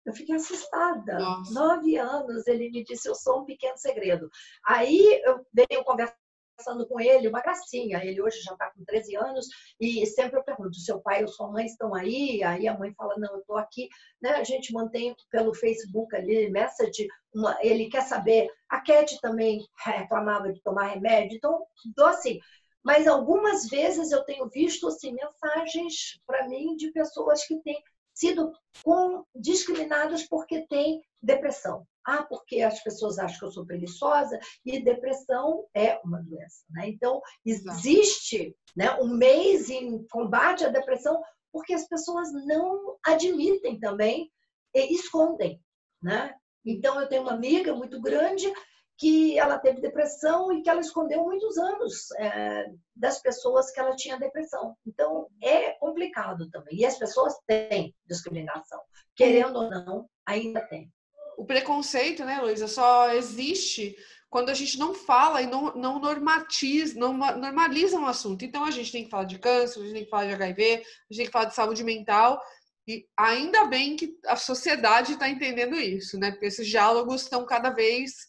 Eu fiquei assustada. Nossa. Nove anos, ele me disse, eu sou um pequeno segredo. Aí eu venho conversando com ele, uma gracinha. Ele hoje já está com 13 anos e sempre eu pergunto: seu pai ou sua mãe estão aí? Aí a mãe fala: não, eu estou aqui. Né? A gente mantém pelo Facebook ali, message. Uma, ele quer saber. A Cat também reclamava de tomar remédio, então, então assim. Mas algumas vezes eu tenho visto assim, mensagens para mim de pessoas que têm sido com, discriminadas porque têm depressão. Ah, porque as pessoas acham que eu sou preguiçosa e depressão é uma doença. Né? Então, existe né, um mês em combate à depressão porque as pessoas não admitem também e escondem. Né? Então, eu tenho uma amiga muito grande que ela teve depressão e que ela escondeu muitos anos é, das pessoas que ela tinha depressão. Então, é complicado também. E as pessoas têm discriminação. Querendo ou não, ainda tem o preconceito, né, Luísa, só existe quando a gente não fala e não, não normatiza, não normaliza um assunto. Então a gente tem que falar de câncer, a gente tem que falar de HIV, a gente tem que falar de saúde mental. E ainda bem que a sociedade está entendendo isso, né? Porque esses diálogos estão cada vez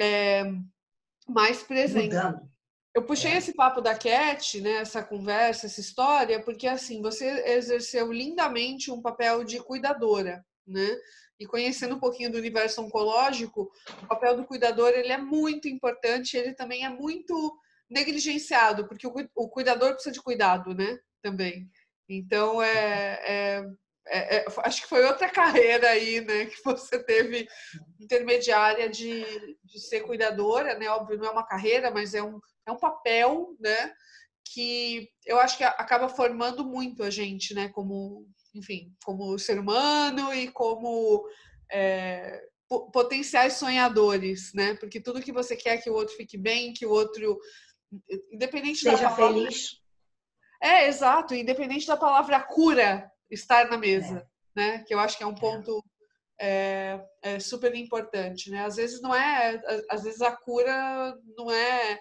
é, mais presentes. Mudando. Eu puxei é. esse papo da Cat, né, essa conversa, essa história, porque assim, você exerceu lindamente um papel de cuidadora, né? e conhecendo um pouquinho do universo oncológico, o papel do cuidador ele é muito importante, ele também é muito negligenciado, porque o, cuidador precisa de cuidado, né? Também. Então, é, é, é, é, acho que foi outra carreira aí, né? Que você teve intermediária de, de ser cuidadora, né? Óbvio, não é uma carreira, mas é um, é um papel, né? Que eu acho que acaba formando muito a gente, né? Como, enfim, como ser humano e como é, potenciais sonhadores, né? Porque tudo que você quer é que o outro fique bem, que o outro, independente seja da palavra, feliz. É, exato, independente da palavra cura estar na mesa, é. né? Que eu acho que é um é. ponto é, é super importante, né? Às vezes não é, às vezes a cura não é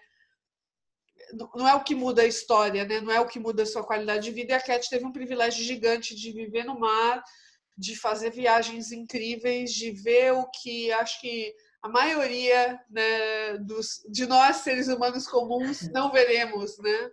não é o que muda a história, né? Não é o que muda a sua qualidade de vida. E a Cat teve um privilégio gigante de viver no mar, de fazer viagens incríveis, de ver o que acho que a maioria né, dos, de nós seres humanos comuns não veremos, né?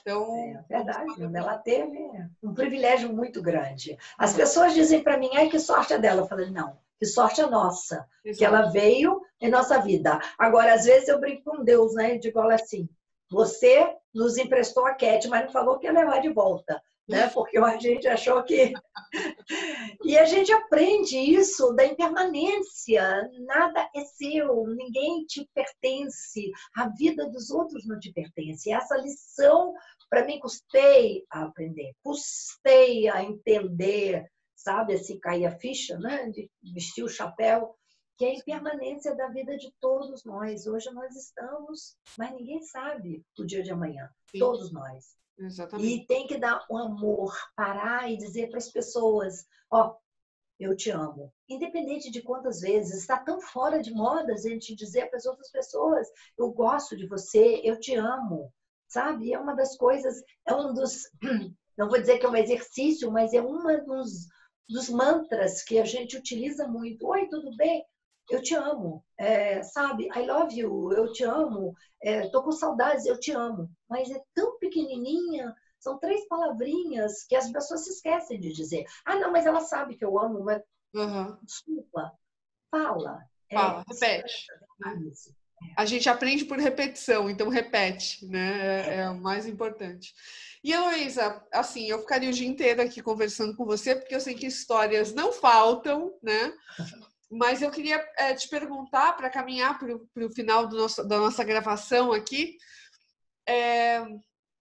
Então, é verdade, ela teve um privilégio muito grande. As pessoas dizem para mim, ai que sorte é dela. Eu falei, não, que sorte é nossa, Exato. que ela veio em nossa vida. Agora, às vezes eu brinco com Deus, né? Eu digo, olha assim, você nos emprestou a Cat, mas não falou que ia levar de volta, né? Porque a gente achou que. e a gente aprende isso da impermanência. Nada é seu, ninguém te pertence, a vida dos outros não te pertence. Essa lição, para mim, custei a aprender, custei a entender, sabe? Assim, cair a ficha, né? De vestir o chapéu que é a impermanência da vida de todos nós. Hoje nós estamos, mas ninguém sabe o dia de amanhã. Sim. Todos nós. Exatamente. E tem que dar um amor, parar e dizer para as pessoas: ó, oh, eu te amo. Independente de quantas vezes, está tão fora de moda a gente dizer para as outras pessoas: eu gosto de você, eu te amo. Sabe? É uma das coisas, é um dos, não vou dizer que é um exercício, mas é uma dos, dos mantras que a gente utiliza muito. Oi, tudo bem? Eu te amo, é, sabe? I love you, eu te amo, é, tô com saudades, eu te amo. Mas é tão pequenininha, são três palavrinhas que as pessoas se esquecem de dizer. Ah, não, mas ela sabe que eu amo, mas uhum. desculpa, fala. Fala, é, repete. A gente aprende por repetição, então repete, né? É, é o mais importante. E Heloísa, assim, eu ficaria o dia inteiro aqui conversando com você, porque eu sei que histórias não faltam, né? Mas eu queria é, te perguntar, para caminhar para o final nosso, da nossa gravação aqui, é,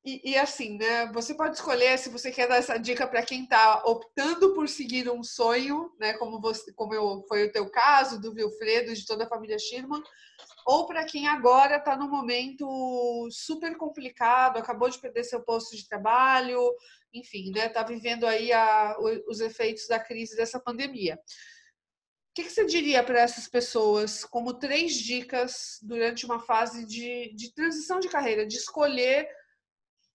e, e, assim, né? Você pode escolher se você quer dar essa dica para quem está optando por seguir um sonho, né? Como você, como eu, foi o teu caso, do Wilfredo e de toda a família Schirman, ou para quem agora está num momento super complicado, acabou de perder seu posto de trabalho, enfim, né? Está vivendo aí a, os efeitos da crise dessa pandemia. Que, que você diria para essas pessoas como três dicas durante uma fase de, de transição de carreira, de escolher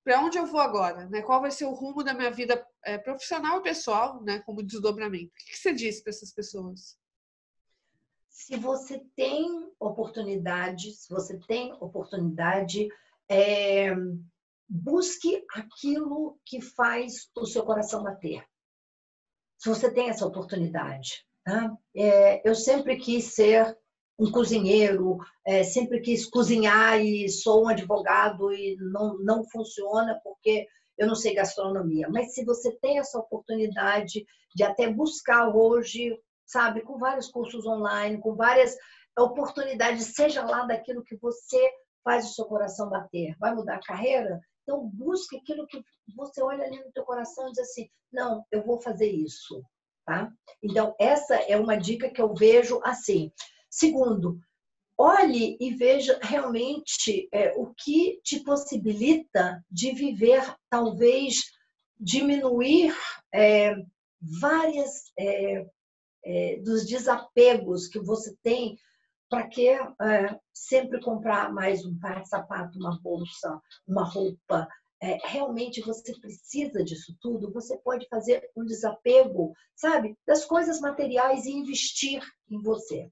para onde eu vou agora, né? Qual vai ser o rumo da minha vida é, profissional e pessoal, né? Como desdobramento. O que, que você diz para essas pessoas? Se você tem oportunidade, se você tem oportunidade, é, busque aquilo que faz o seu coração bater. Se você tem essa oportunidade, Tá? É, eu sempre quis ser um cozinheiro, é, sempre quis cozinhar e sou um advogado e não, não funciona porque eu não sei gastronomia. Mas se você tem essa oportunidade de até buscar hoje, sabe, com vários cursos online, com várias oportunidades, seja lá daquilo que você faz o seu coração bater, vai mudar a carreira? Então busque aquilo que você olha ali no teu coração e diz assim, não, eu vou fazer isso. Tá? Então, essa é uma dica que eu vejo assim. Segundo, olhe e veja realmente é, o que te possibilita de viver, talvez diminuir é, várias é, é dos desapegos que você tem para que é, sempre comprar mais um par de sapato, uma bolsa, uma roupa, é, realmente você precisa disso tudo, você pode fazer um desapego, sabe, das coisas materiais e investir em você.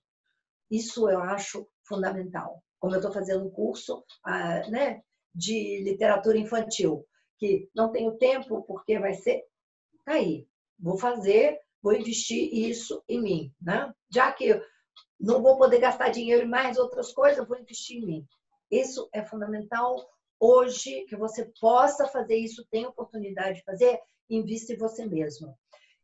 Isso eu acho fundamental. Como eu estou fazendo um curso ah, né, de literatura infantil, que não tenho tempo porque vai ser tá aí, vou fazer, vou investir isso em mim, né? Já que não vou poder gastar dinheiro em mais outras coisas, vou investir em mim. Isso é fundamental hoje que você possa fazer isso, tem oportunidade de fazer, invista em você mesmo.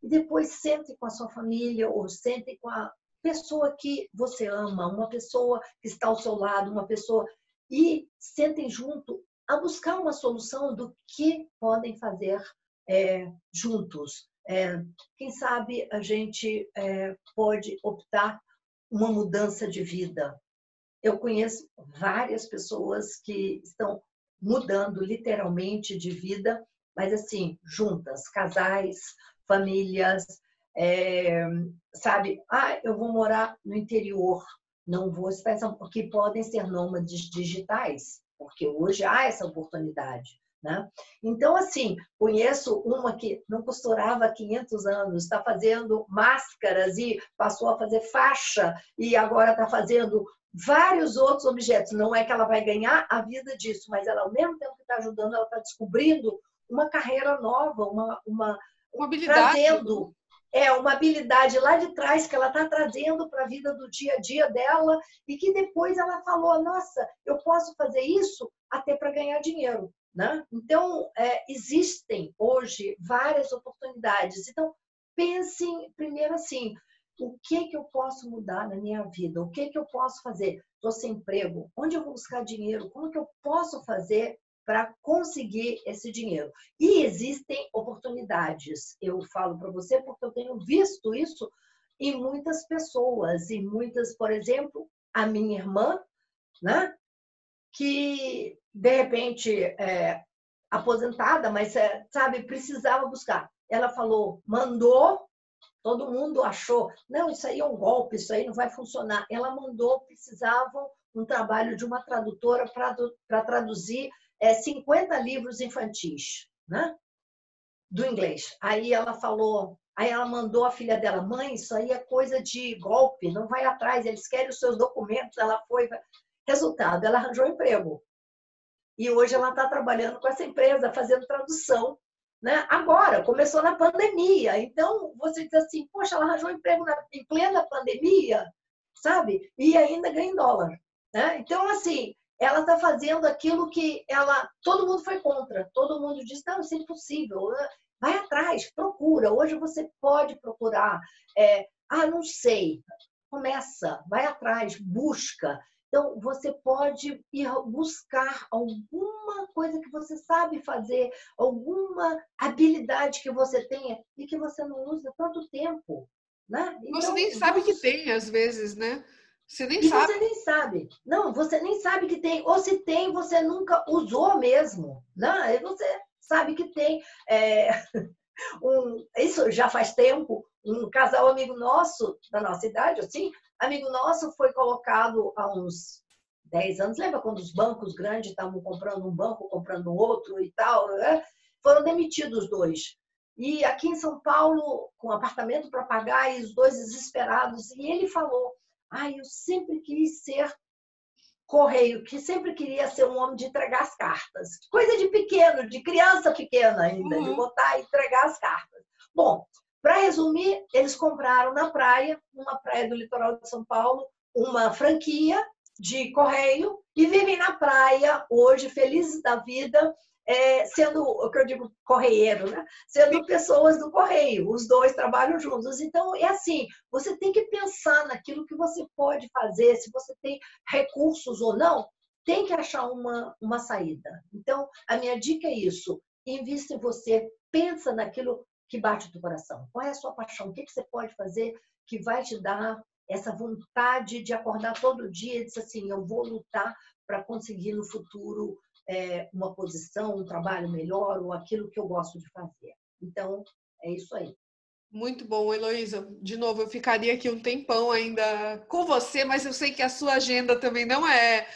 E depois sente com a sua família ou sente com a pessoa que você ama, uma pessoa que está ao seu lado, uma pessoa e sentem junto a buscar uma solução do que podem fazer é, juntos. É, quem sabe a gente é, pode optar uma mudança de vida. Eu conheço várias pessoas que estão mudando literalmente de vida, mas assim, juntas, casais, famílias, é, sabe? Ah, eu vou morar no interior, não vou expressar, porque podem ser nômades digitais, porque hoje há essa oportunidade. Né? Então, assim, conheço uma que não costurava há 500 anos, está fazendo máscaras e passou a fazer faixa e agora está fazendo vários outros objetos. Não é que ela vai ganhar a vida disso, mas ela, ao mesmo tempo que está ajudando, ela está descobrindo uma carreira nova, uma, uma, uma habilidade. Trazendo, é uma habilidade lá de trás que ela está trazendo para a vida do dia a dia dela e que depois ela falou: Nossa, eu posso fazer isso até para ganhar dinheiro. Né? Então, é, existem hoje várias oportunidades. Então, pensem primeiro assim: o que que eu posso mudar na minha vida? O que que eu posso fazer? Estou sem emprego. Onde eu vou buscar dinheiro? Como que eu posso fazer para conseguir esse dinheiro? E existem oportunidades. Eu falo para você porque eu tenho visto isso em muitas pessoas, e muitas, por exemplo, a minha irmã, né? Que de repente é, aposentada, mas é, sabe precisava buscar. Ela falou, mandou Todo mundo achou, não, isso aí é um golpe, isso aí não vai funcionar. Ela mandou, precisavam um trabalho de uma tradutora para traduzir é, 50 livros infantis, né? Do inglês. Aí ela falou, aí ela mandou a filha dela, mãe, isso aí é coisa de golpe, não vai atrás, eles querem os seus documentos. Ela foi. Resultado, ela arranjou emprego. E hoje ela está trabalhando com essa empresa, fazendo tradução né? Agora, começou na pandemia. Então, você diz assim, poxa, ela arranjou emprego na, em plena pandemia, sabe? E ainda ganha em dólar. Né? Então, assim, ela está fazendo aquilo que ela. Todo mundo foi contra. Todo mundo disse, não, isso é impossível. Vai atrás, procura. Hoje você pode procurar. É, ah, não sei. começa, vai atrás, busca. Então, você pode ir buscar alguma coisa que você sabe fazer, alguma habilidade que você tenha e que você não usa tanto tempo. Né? Então, você nem sabe você... que tem, às vezes, né? Você nem e sabe. você nem sabe. Não, você nem sabe que tem. Ou se tem, você nunca usou mesmo. Né? E você sabe que tem. É... Um... Isso já faz tempo. Um casal amigo nosso, da nossa idade, assim, amigo nosso foi colocado há uns 10 anos. Lembra quando os bancos grandes estavam comprando um banco, comprando outro e tal? Né? Foram demitidos dois. E aqui em São Paulo, com apartamento para pagar, e os dois desesperados. E ele falou: ah, eu sempre quis ser correio, que sempre queria ser um homem de entregar as cartas. Coisa de pequeno, de criança pequena ainda, uhum. de botar e entregar as cartas. Bom, para resumir, eles compraram na praia, numa praia do litoral de São Paulo, uma franquia de correio e vivem na praia hoje, felizes da vida, é, sendo o que eu digo correieiro, né? Sendo pessoas do correio, os dois trabalham juntos. Então é assim, você tem que pensar naquilo que você pode fazer, se você tem recursos ou não, tem que achar uma, uma saída. Então a minha dica é isso: invista em você, pensa naquilo que bate do coração. Qual é a sua paixão? O que, você pode fazer que vai te dar essa vontade de acordar todo dia e dizer assim, eu vou lutar para conseguir no futuro é, uma posição, um trabalho melhor ou aquilo que eu gosto de fazer. Então, é isso aí. Muito bom, Heloísa. De novo, eu ficaria aqui um tempão ainda com você, mas eu sei que a sua agenda também não é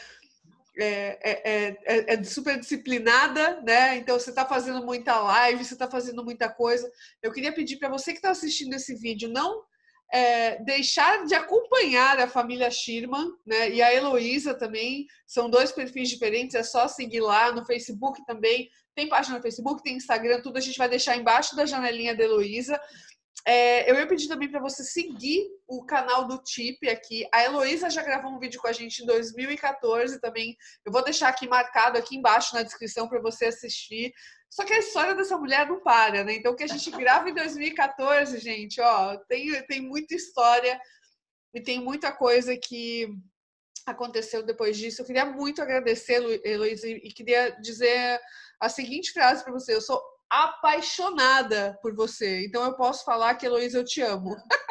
é, é, é, é, super disciplinada, né? Então você está fazendo muita live, você está fazendo muita coisa. Eu queria pedir para você que está assistindo esse vídeo não é, deixar de acompanhar a família Schirman né, e a Heloísa também. São dois perfis diferentes, é só seguir lá no Facebook também. Tem página no Facebook, tem Instagram, tudo a gente vai deixar embaixo da janelinha da Heloísa. É, eu ia pedir também para você seguir o canal do TIP aqui. A Heloísa já gravou um vídeo com a gente em 2014 também. Eu vou deixar aqui marcado aqui embaixo na descrição para você assistir. Só que a história dessa mulher não para, né? Então, o que a gente grava em 2014, gente, ó, tem, tem muita história e tem muita coisa que aconteceu depois disso. Eu queria muito agradecer, Heloísa, e queria dizer a seguinte frase para você: eu sou apaixonada por você. Então, eu posso falar que, Heloísa, eu te amo.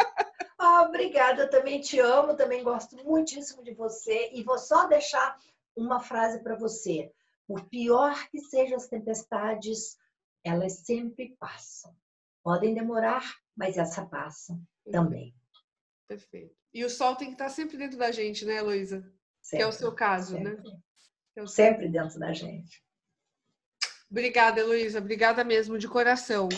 Ah, obrigada, eu também te amo, também gosto muitíssimo de você. E vou só deixar uma frase para você. Por pior que sejam as tempestades, elas sempre passam. Podem demorar, mas essa passa também. Perfeito. E o sol tem que estar sempre dentro da gente, né, Heloísa? Que é o seu caso, sempre. né? É sempre dentro da gente. Obrigada, Heloísa. Obrigada mesmo, de coração.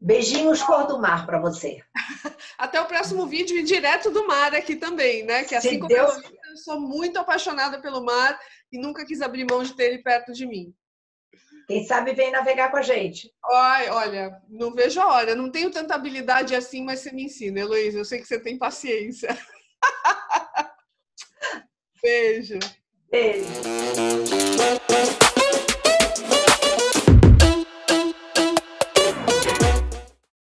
Beijinhos cor do mar para você. Até o próximo vídeo e direto do mar aqui também, né? Que assim Se como Deus... eu sou muito apaixonada pelo mar e nunca quis abrir mão de ter ele perto de mim. Quem sabe vem navegar com a gente. Ai, olha, não vejo a hora. Não tenho tanta habilidade assim, mas você me ensina, Heloísa. Eu sei que você tem paciência. Beijo. Beijo.